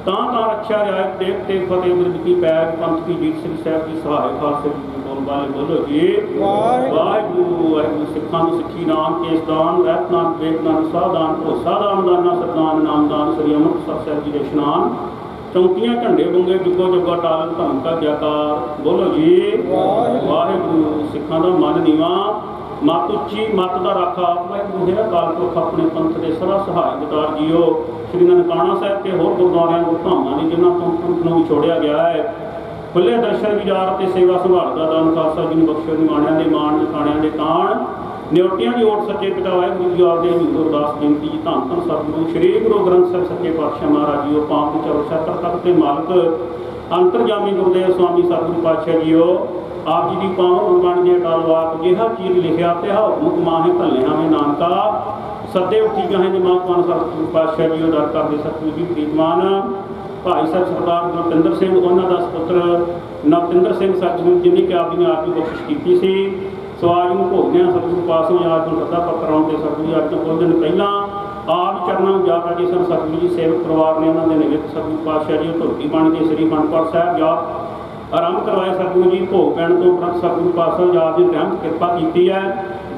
ਤਾਂ ਤਾਂ ਰੱਖਿਆ ਰਿਆਇਤ ਦੇਖ ਤੇ ਫਤਿਹ ਬਿਰਦ ਕੀ ਪੈਰ ਪੰਥ ਕੀ ਜੀਤ ਸ੍ਰੀ ਸਾਹਿਬ ਜੀ ਸਹਾਇ ਖਾਲਸੇ ਜੀ ਦੀ ਬੋਲ ਬਾਲੇ ਬੋਲੋ ਜੀ। ਵਾਹਿਗੁਰੂ। ਵਾਹਿਗੁਰੂ ਸਿੱਖਾਂ ਨੂੰ ਸਿੱਖੀ ਨਾਮ ਕੇਸ ਦਾਨ ਰਹਿਤ ਨਾਮ ਵੇਦ ਨਾਮ ਸਾਧਾਨ ਦਾਨ ਦਾਨਾ ਸਰਦਾਨ ਨਾਮ ਦਾਨ ਸ੍ਰੀ ਅੰਮ੍ਰਿਤਸਰ ਸਾਹਿਬ ਜੀ ਦੇ ਇਸ਼ਨਾਨ। ਚੌਂਕੀਆਂ ਝੰਡੇ ਡੁੰਗੇ ਜੁਗੋ ਜੁਗਾ ਟਾਲ ਧੰਮ ਕਾ ਗਿਆਕਾਰ ਬੋਲੋ ਜੀ। ਵਾਹਿਗੁਰੂ ਸਿੱਖਾਂ ਦਾ ਮਨ ਨੀਵਾ। ਮਤ ਉੱਚੀ, ਮਤ ਦਾ ਰਾਖਾ ਵਾਹਿਗੁਰੂ ਹੈ। ਕਾਲ ਪੁਰਖ ਆਪਣੇ ਪੰਥ ਦੇ ਸਦਾ ਸਹਾਇ ਗੁਜ਼ਾਰ ਜੀਓ। ਸ੍ਰੀ ਨਨਕਾਣਾ ਸਾਹਿਬ ਤੇ ਹੋਰ ਗੁਰਦੁਆਰਿਆਂ ਗੁਰਧਾਮਾਂ ਨੇ ਜਿਨ੍ਹਾਂ ਤੋਂ ਪੰਥ ਨੂੰ ਵਿਛੋੜਿਆ ਗਿਆ ਹੈ। ਖੁੱਲੇ ਦਰਸ਼ਨ ਵਿਚਾਰ ਤੇ ਸੇਵਾ ਸੰਭਾਲ ਦਾ ਦਾਨ ਖਾਲਸਾ ਜੀ ਨੂੰ ਬਖਸ਼ੋ ਨਿਮਾਣਿਆਂ ਦੇ ਮਾਣ, ਨਿਖਾਣਿਆਂ ਦੇ ਤਾਣ। ਨਿਉਟੀਆਂ ਦੀ ਓਟ ਸੱਚੇ ਪਿਤਾ ਵਾਹਿਗੁਰੂ ਜੀ ਆਪ ਦੇ ਹਿੰਦੂ ਅਰਦਾਸ ਬੇਨਤੀ ਜੀ, ਧੰਨ ਧੰਨ ਸਤਿਗੁਰੂ। ਸ੍ਰੀ ਗੁਰੂ ਗ੍ਰੰਥ ਸਾਹਿਬ ਸੱਚੇ ਪਾਤਸ਼ਾਹ ਮਹਾਰਾਜ ਜੀਓ, ਪਾਪ ਵਿਚਾਰ ਛਤਰ ਤੱਕ ਦੇ ਮਾਲਕ। ਅੰਤਰਜਾਮੀ ਗੁਰਦੇਵ ਸਵਾਮੀ ਸਤਿਗੁਰੂ ਪਾਤਸ਼ਾਹ ਜੀਓ, ਆਪ ਜੀ ਦੀ ਪਾਵਨ ਗੁਰਬਾਣੀ ਦੇ ਅਟਲ ਵਾਕ ਜਿਹਾ ਚੀਜ਼ ਲਿਖਿਆ ਤੇ ਹਾ ਹੁਕਮ ਮਾਹੇ ਭੱਲਿਆ ਮੈਂ ਨਾਨਕਾ। ਸੱਦੇ ਉੱਠੀ ਗਾਹੇ ਦੇ ਮਾਪਾਨ ਸਤਿਗੁਰੂ ਪਾਤਸ਼ਾਹ ਜੀਓ, ਦਰ ਕਰਦੇ ਸਤਿਗੁਰੂ ਜੀ ਪ੍ਰੀਤਮਾਨ। ਭਾਈ ਸਾਹਿਬ ਸਰਦਾਰ ਗੁਰਪਿੰਦਰ ਸਿੰਘ, ਉਹਨਾਂ ਦਾ ਸੁਪੁੱਤਰ ਨਵਤਿੰਦਰ ਸਿੰਘ ਸਤਿਗੁਰੂ ਜੀ ਕਿ ਆਪ ਜੀ ਨੇ ਆਪ ਦੀ ਬਖਸ਼ਿਸ਼ ਕੀਤੀ ਸੀ। ਸਵਾਜ ਨੂੰ ਭੋਗਿਆ ਸਤਿਗੁਰੂ ਪਾਸੋਂ ਆਜ ਨੂੰ ਰੱਦਾ ਪੱਤਰ ਆਉਣ ਤੇ ਸਤਿਗੁਰੂ ਜੀ ਅੱਜ ਤੋਂ ਕੁਝ ਦਿਨ ਪਹਿਲਾਂ ਆਪ ਚਰਨਾਂ ਨੂੰ ਜਾ ਕੇ ਸਨ ਸਤਿਗੁਰੂ ਜੀ, ਸੇਵਕ ਪਰਿਵਾਰ ਨੇ ਉਹਨਾਂ ਦੇ ਨਿਮਿਤ ਸਤਿਗੁਰੂ ਪਾਤਸ਼ਾਹ ਜੀ ਧੁਰਤੀ ਬਣ ਕੇ ਸ੍ਰੀ ਅਨੰਦਪੁਰ ਸਾਹਿਬ ਜਾ ਆਰੰਭ ਕਰਵਾਏ ਸਤਿਗੁਰੂ ਜੀ, ਭੋਗ ਪੈਣ ਤੋਂ ਉਪਰੰਤ ਸਤਿਗੁਰੂ ਪਾਤਸ਼ਾਹ ਜੀ ਆਪ ਜੀ ਨੇ ਕਿਰਪਾ ਕੀਤੀ ਹੈ।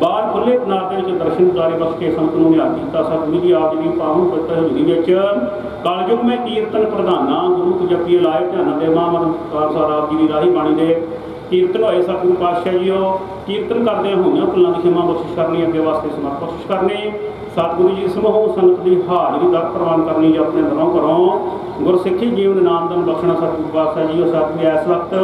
ਬਾਹਰ ਖੁੱਲੇ ਪਨਾਰ ਦੇ ਵਿੱਚ ਦਰਸ਼ਨ ਦਾਰੇ ਬਖਸ਼ ਕੇ ਸੰਤ ਨੂੰ ਨਿਹਾਲ ਕੀਤਾ ਸਤਿਗੁਰੂ ਜੀ, ਆਪ ਜੀ ਦੀ ਪਾਵਨ ਪਵਿੱਤਰ ਹਜ਼ੂਰੀ ਵਿੱਚ। ਕਲਯੁਗ ਮੈਂ ਕੀਰਤਨ ਪ੍ਰਧਾਨਾ, ਗੁਰੂ ਕੀ ਜਪੀ ਧਿਆਨ ਦੇ ਮਾਮਨ ਖਾਲਸਾ ਰਾਜ ਜੀ ਦੀ ਰਾਹੀ ਬਾਣੀ ਦੇ ਕੀਰਤਨ ਹੋਏ ਸਤਿਗੁਰੂ ਪਾਤਸ਼ਾਹ ਜੀਓ ਕੀਰਤਨ ਕਰਦੇ ਹੋਈਆਂ ਭੁੱਲਾਂ ਦੀ ਖਿਮਾ ਬਖਸ਼ਿਸ਼ ਕਰਨੀ, ਅੱਗੇ ਵਾਸਤੇ ਸਮਰਥ ਬਖਸ਼ਿਸ਼ ਕਰਨੀ। ਸਤਿਗੁਰੂ ਜੀ ਸਮੂਹ ਸੰਗਤ ਦੀ ਹਾਜ਼ਰੀ ਦਰ ਪ੍ਰਵਾਨ ਕਰਨੀ ਜੀ ਆਪਣੇ ਦਿਲੋਂ ਘਰੋਂ ਗੁਰਸਿੱਖੀ ਜੀਵਨ ਨਾਮਦਨ ਬਖਸ਼ਣਾ ਸਤਿਗੁਰੂ ਪਾਤਸ਼ਾਹ ਜੀ, ਉਹ ਸਤਿਗੁਰੂ ਇਸ ਵਕਤ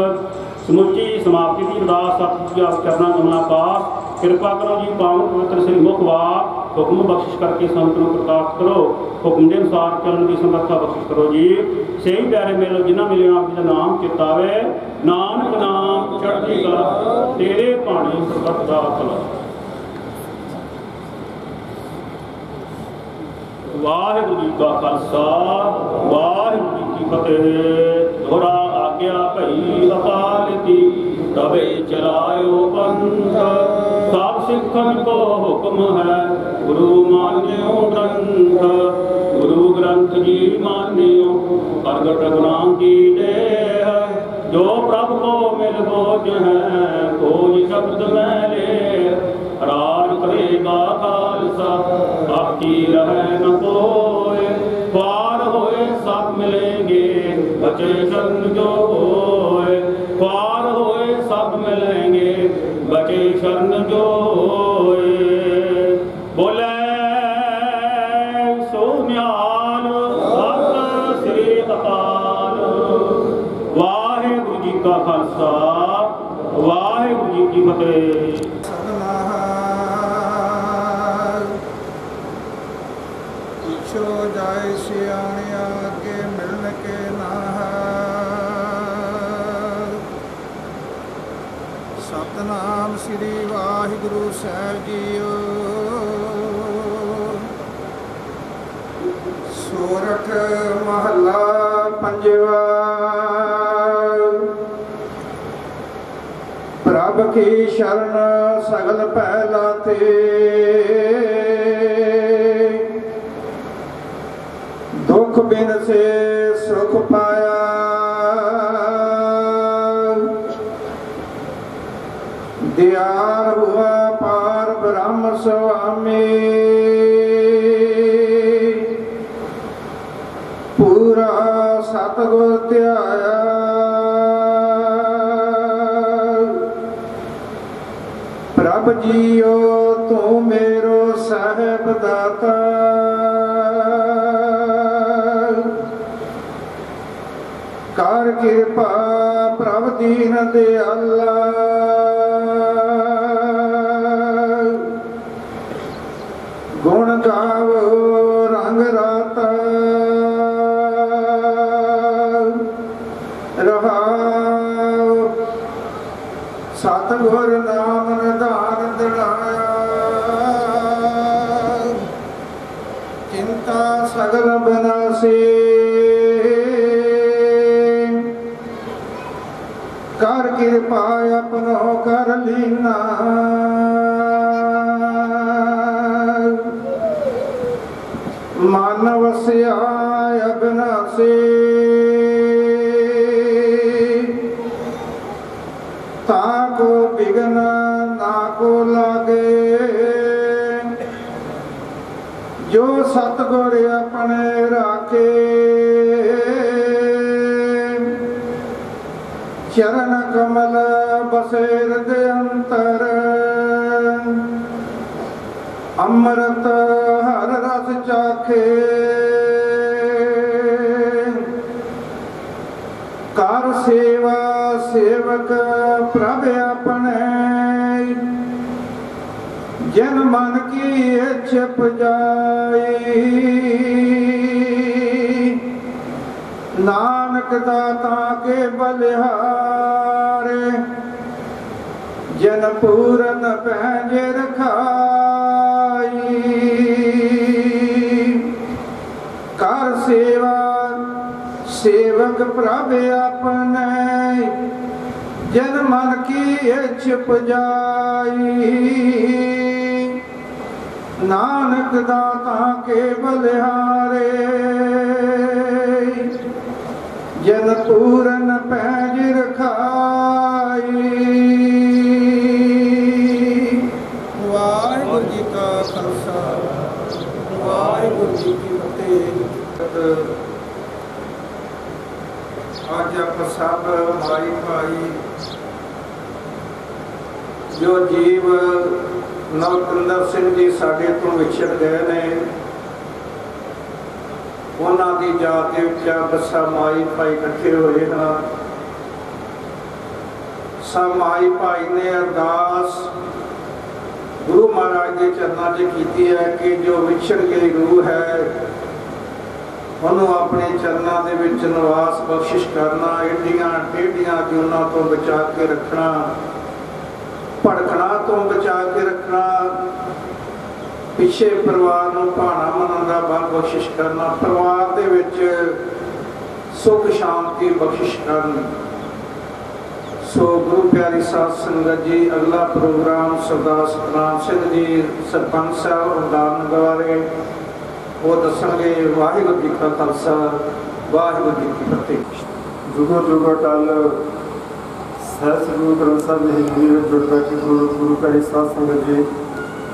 ਸਮੁੱਚੀ ਸਮਾਪਤੀ ਦੀ ਅਰਦਾਸ ਸਤਿਗੁਰੂ ਜੀ ਆਪ ਚਰਨਾਂ ਕਮਲਾਂ ਪਾਸ। ਕਿਰਪਾ ਕਰੋ ਜੀ, ਪਾਵਨ ਪਵਿੱਤਰ ਸ੍ਰੀ ਮੁਖ ਵਾਕ, ਹੁਕਮ ਬਖਸ਼ਿਸ਼ ਕਰਕੇ ਸੰਤ ਨੂੰ ਪ੍ਰਕਾਸ਼ ਕਰੋ। ਹੁਕਮ ਦੇ ਅਨੁਸਾਰ ਚੱਲਣ ਦੀ ਸਮਰੱਥਾ ਬਖਸ਼ਿਸ਼ ਕਰੋ ਜੀ। ਸਹੀ ਪਿਆਰੇ ਮਿਲੋ, ਜਿਨ੍ਹਾਂ ਮਿਲਿਆ ਆਪ ਜੀ ਦਾ ਨਾਮ ਚਿਤਾਵੇ ਨਾਨਕ ਨਾਮ ਚੜ੍ਹਦੀ ਕਲਾ, ਤੇਰੇ ਬਾਣੀ ਸਰਬੱਤ ਦਾ ਭਲਾ ਵਾਹਿਗੁਰੂ ਜੀ ਕਾ ਖਾਲਸਾ, ਵਾਹਿਗੁਰੂ ਜੀ ਕੀ ਫਤਿਹ। ਦੋਹਰਾ ਆਗਿਆ ਭਈ ਅਕਾਲ ਦੀ ਤਵੇ ਚਲਾਇਓ ਪੰਥ। ਸਭ ਸਿੱਖਨ ਕੋ ਹੁਕਮ ਹੈ, ਗੁਰੂ ਮਾਨਿਓ ਗ੍ਰੰਥ। ਗੁਰੂ ਗ੍ਰੰਥ ਜੀ ਮਾਨਿਓ, ਪ੍ਰਗਟ ਗੁਰਾਂ ਕੀ ਦੇਹ। ਜੋ ਪ੍ਰਭ ਕੋ ਮਿਲ ਹੋਜ ਹੈ, ਕੋਈ ਸ਼ਬਦ ਮੈਂ ਲੈ ਰਾਜ ਕਰੇਗਾ ਖਾਲਸਾ, ਬਾਕੀ ਰਹਿ ਨ ਕੋਏ ਪਾਰ ਹੋਏ ਸਭ ਮਿਲेंगे ਬਚੇ ਸ਼ਰਨ ਜੋ ਹੋਏ। ਪਾਰ ਹੋਏ ਸਭ ਮਿਲेंगे ਬਚੇ ਸ਼ਰਨ ਜੋ ਹੋਏ। ਬੋਲੇ ਸੋ ਨਿਹਾਲ ਸ੍ਰੀ ਅਕਾਲ। ਵਾਹਿਗੁਰੂ ਜੀ ਕਾ ਖਾਲਸਾ, ਵਾਹਿਗੁਰੂ ਜੀ ਕੀ ਫਤਿਹ। ਪਿਛੋ ਸਿਆਣਿਆ ਕੇ ਮਿਲਣ ਕੇ ਨਾਹ ਸਤਨਾਮ ਸ੍ਰੀ ਵਾਹਿਗੁਰੂ ਸਾਹਿਬ ਜੀਓ। ਸੋਰਠ ਮਹੱਲਾ ਪੰਜਵਾ। ਪ੍ਰਭ ਕੀ ਸ਼ਰਨ ਸਗਲ ਪਹਿਲਾ ਤੇ। ਦੁਖ ਬਿਨ ਸੇ ਸੁਖ ਪਾਇਆ। ਦਿਆਰ ਹੁਆ ਪਾਰ ਬ੍ਰਹਮ ਸੁਆਮੀ। ਪੂਰਾ ਸਤਗੁਰ ਧਿਆਇਆ। ਪ੍ਰਭ ਜੀਓ, ਤੂੰ ਮੇਰੋ ਸਾਹਿਬ ਦਾਤਾ। ਕਿਰਪਾ ਪ੍ਰਭ ਦੀਨ ਦਿਆਲਾ ਗੁਣ ਗਾਵੋ, ਰੰਗ ਰਾਤਾ। ਰਹਾਉ ਸਤਿਗੁਰ ਨਾਮ ਨਿਧਾਨ ਦੜਾਇਆ ਚਿੰਤਾ ਸਗਲ ਬਨਾਸੀ ਕਿਰਪਾ ਆਪਣੋ ਕਰ ਲੀਨਾ। ਮਾਨਵ ਸਿਆ ਅਬਨਾਸੀ। ਤਾਕੋ ਬਿਗਨ ਨਾ ਕੋ ਲਾਗੇ। ਜੋ ਸਤਗੁਰ ਆਪਣੇ ਅੰਮ੍ਰਿਤ ਹਰ ਰਸ ਚਾਖੇ। ਕਰ ਸੇਵਾ ਸੇਵਕ ਪ੍ਰਭ ਆਪਣੇ। ਜਨ ਮਨ ਕੀ ਇੱਛ ਪਜਾਈ ਨਾਨਕ ਦਾ ਤਾਂ ਕੇ ਬਲਿਹਾਰੇ। ਜਨ ਪੂਰਨ ਭੈ ਪਹਿਜ ਰਖਾਈ। ਸੇਵਕ ਪ੍ਰਭ ਆਪਣੇ, ਜਨ ਮਨ ਕੀ ਇੱਛ ਪਜਾਈ ਨਾਨਕ ਦਾਤਾ ਕੇ ਬਲਿਹਾਰੇ ਜਨ ਪੂਰਨ ਪੈਜ ਰਖਾਈ। ਵਾਹਿਗੁਰੂ ਜੀ ਕਾ ਖਾਲਸਾ, ਵਾਹਿਗੁਰੂ ਜੀ ਕੀ ਫਤਿਹ। ਅੱਜ ਆਪ ਸਭ ਭਾਈ ਭਾਈ। ਜੋ ਜੀਵ ਨਵਕੰਦਰ ਸਿੰਘ ਜੀ ਸਾਡੇ ਤੋਂ ਵਿਛੜ ਗਏ ਨੇ, ਉਹਨਾਂ ਦੀ ਯਾਦ ਦੇ ਵਿੱਚ ਬੱਸਾ ਮਾਈ ਭਾਈ ਇਕੱਠੇ ਹੋਏ ਹਾਂ ਸਭ ਮਾਈ ਭਾਈ ਨੇ ਅਰਦਾਸ ਗੁਰੂ ਮਹਾਰਾਜ ਦੇ ਚਰਨਾਂ 'ਚ ਕੀਤੀ ਹੈ ਕਿ ਜੋ ਵਿਛੜ ਗਏ ਗੁਰੂ ਹੈ ਉਹਨੂੰ ਆਪਣੇ ਚਰਨਾਂ ਦੇ ਵਿੱਚ ਨਿਵਾਸ ਬਖਸ਼ਿਸ਼ ਕਰਨਾ, ਏਡੀਆਂ ਟੇਡੀਆਂ ਜੂਨਾਂ ਤੋਂ ਬਚਾ ਕੇ ਰੱਖਣਾ, ਭੜਕਣਾ ਤੋਂ ਬਚਾ ਕੇ ਰੱਖਣਾ, ਪਿੱਛੇ ਪਰਿਵਾਰ ਨੂੰ ਭਾਣਾ ਮੰਨਣ ਦਾ ਬਲ ਬਖਸ਼ਿਸ਼ ਕਰਨਾ, ਪਰਿਵਾਰ ਦੇ ਵਿੱਚ ਸੁਖ, ਸ਼ਾਂਤੀ ਬਖਸ਼ਿਸ਼ ਕਰਨ। ਸੋ ਗੁਰੂ ਪਿਆਰੀ ਸਾਧ ਸੰਗਤ ਜੀ, ਅਗਲਾ ਪ੍ਰੋਗਰਾਮ ਸਰਦਾਰ ਸਤਨਾਮ ਸਿੰਘ ਜੀ, ਸਰਪੰਚ ਸਾਹਿਬ ਉਦਾਨ ਗਵਾਰੇ ਉਹ ਦੱਸਣਗੇ ਵਾਹਿਗੁਰੂ ਜੀ ਕਾ ਖਾਲਸਾ, ਵਾਹਿਗੁਰੂ ਜੀ ਕੀ ਫਤਿਹ। ਜੁਗੋ ਜੁਗੋ ਟਲ ਸਹਿਜ ਗੁਰੂ ਗ੍ਰੰਥ ਸਾਹਿਬ ਜੀ ਦੀ ਵਿੱਚ ਜੁੜ ਬੈਠੇ ਗੁਰੂ ਗੁਰੂ ਪਿਆਰੀ ਸਾਧ ਸੰਗਤ ਜੀ,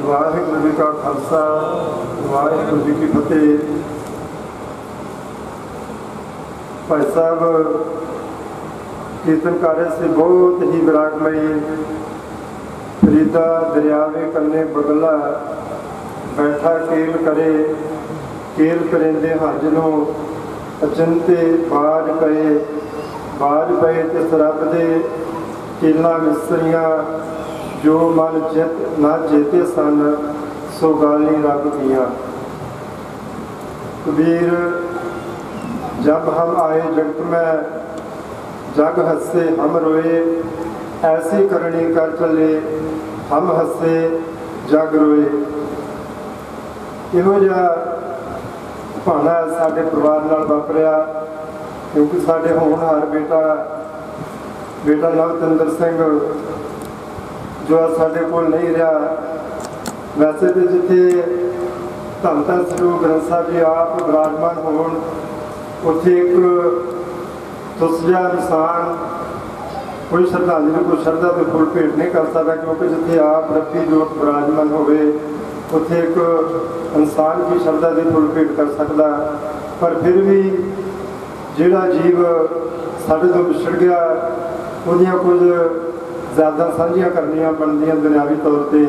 ਵਾਹਿਗੁਰੂ ਜੀ ਕਾ ਖਾਲਸਾ, ਵਾਹਿਗੁਰੂ ਜੀ ਕੀ ਫਤਿਹ। ਭਾਈ ਸਾਹਿਬ, ਕੀਰਤਨ ਕਰ ਰਹੇ ਬਹੁਤ ਹੀ ਵਿਰਾਗਮਈ। ਫਰੀਦਾ, ਦਰਿਆਵੇ ਕੰਨੇ ਬਗਲਾ, ਬੈਠਾ ਕੇਲ ਕਰੇ। ਖੇਲ ਪਰਿੰਦੇ ਹੱਜ ਨੂੰ ਅਚੰਤੇ ਬਾਜ ਪਏ ਬਾਜ ਪਏ ਤੇ ਸਰਬ ਦੇ ਚੇਲਾ ਵਿਸਰੀਆਂ ਜੋ ਮਨ ਜਿਤ ਨਾ ਜੇਤੇ ਸਨ, ਸੋ ਗਾਲੀ ਰੱਬ ਦੀਆਂ। ਕਬੀਰ, ਜਬ ਹਮ ਆਏ ਜਗਤ ਮੈਂ, ਜਗ ਹੱਸੇ ਹਮ ਰੋਏ, ਐਸੀ ਕਰਨੀ ਕਰ ਚੱਲੇ, ਹਮ ਹੱਸੇ ਜਗ ਰੋਏ। ਇਹੋ ਜਿਹਾ ਭਾਣਾ ਸਾਡੇ ਪਰਿਵਾਰ ਨਾਲ ਵਾਪਰਿਆ, ਕਿਉਂਕਿ ਸਾਡੇ ਹੋਣਹਾਰ ਬੇਟਾ ਬੇਟਾ ਨਵਤਿੰਦਰ ਸਿੰਘ, ਜੋ ਸਾਡੇ ਕੋਲ ਨਹੀਂ ਰਿਹਾ। ਵੈਸੇ ਤੇ ਜਿੱਥੇ ਧੰਨ ਧੰਨ ਸ੍ਰੀ ਗੁਰੂ ਗ੍ਰੰਥ ਸਾਹਿਬ ਜੀ ਆਪ ਵਿਰਾਜਮਾਨ ਹੋਣ, ਉੱਥੇ ਇੱਕ ਤੁਸਜਾ ਇਨਸਾਨ ਕੋਈ ਸ਼ਰਧਾਂਜਲੀ ਕੋਈ ਸ਼ਰਧਾ ਦੇ ਫੁੱਲ ਭੇਟ ਨਹੀਂ ਕਰ ਸਕਦਾ, ਕਿਉਂਕਿ ਜਿੱਥੇ ਆਪ ਰੱਬੀ ਜੋਤ ਵਿਰਾਜਮਾਨ ਹੋਵੇ ਉੱਥੇ ਇੱਕ ਇਨਸਾਨ ਕੀ ਸ਼ਰਧਾ ਦੇ ਫੁੱਲ ਭੇਟ ਕਰ ਸਕਦਾ ਪਰ ਫਿਰ ਵੀ ਜਿਹੜਾ ਜੀਵ ਸਾਡੇ ਤੋਂ ਵਿਛੜ ਗਿਆ, ਉਹਦੀਆਂ ਕੁਝ ਜ਼ਿਆਦਾ ਸਾਂਝੀਆਂ ਕਰਨੀਆਂ ਬਣਦੀਆਂ ਦੁਨਿਆਵੀ ਤੌਰ ਤੇ।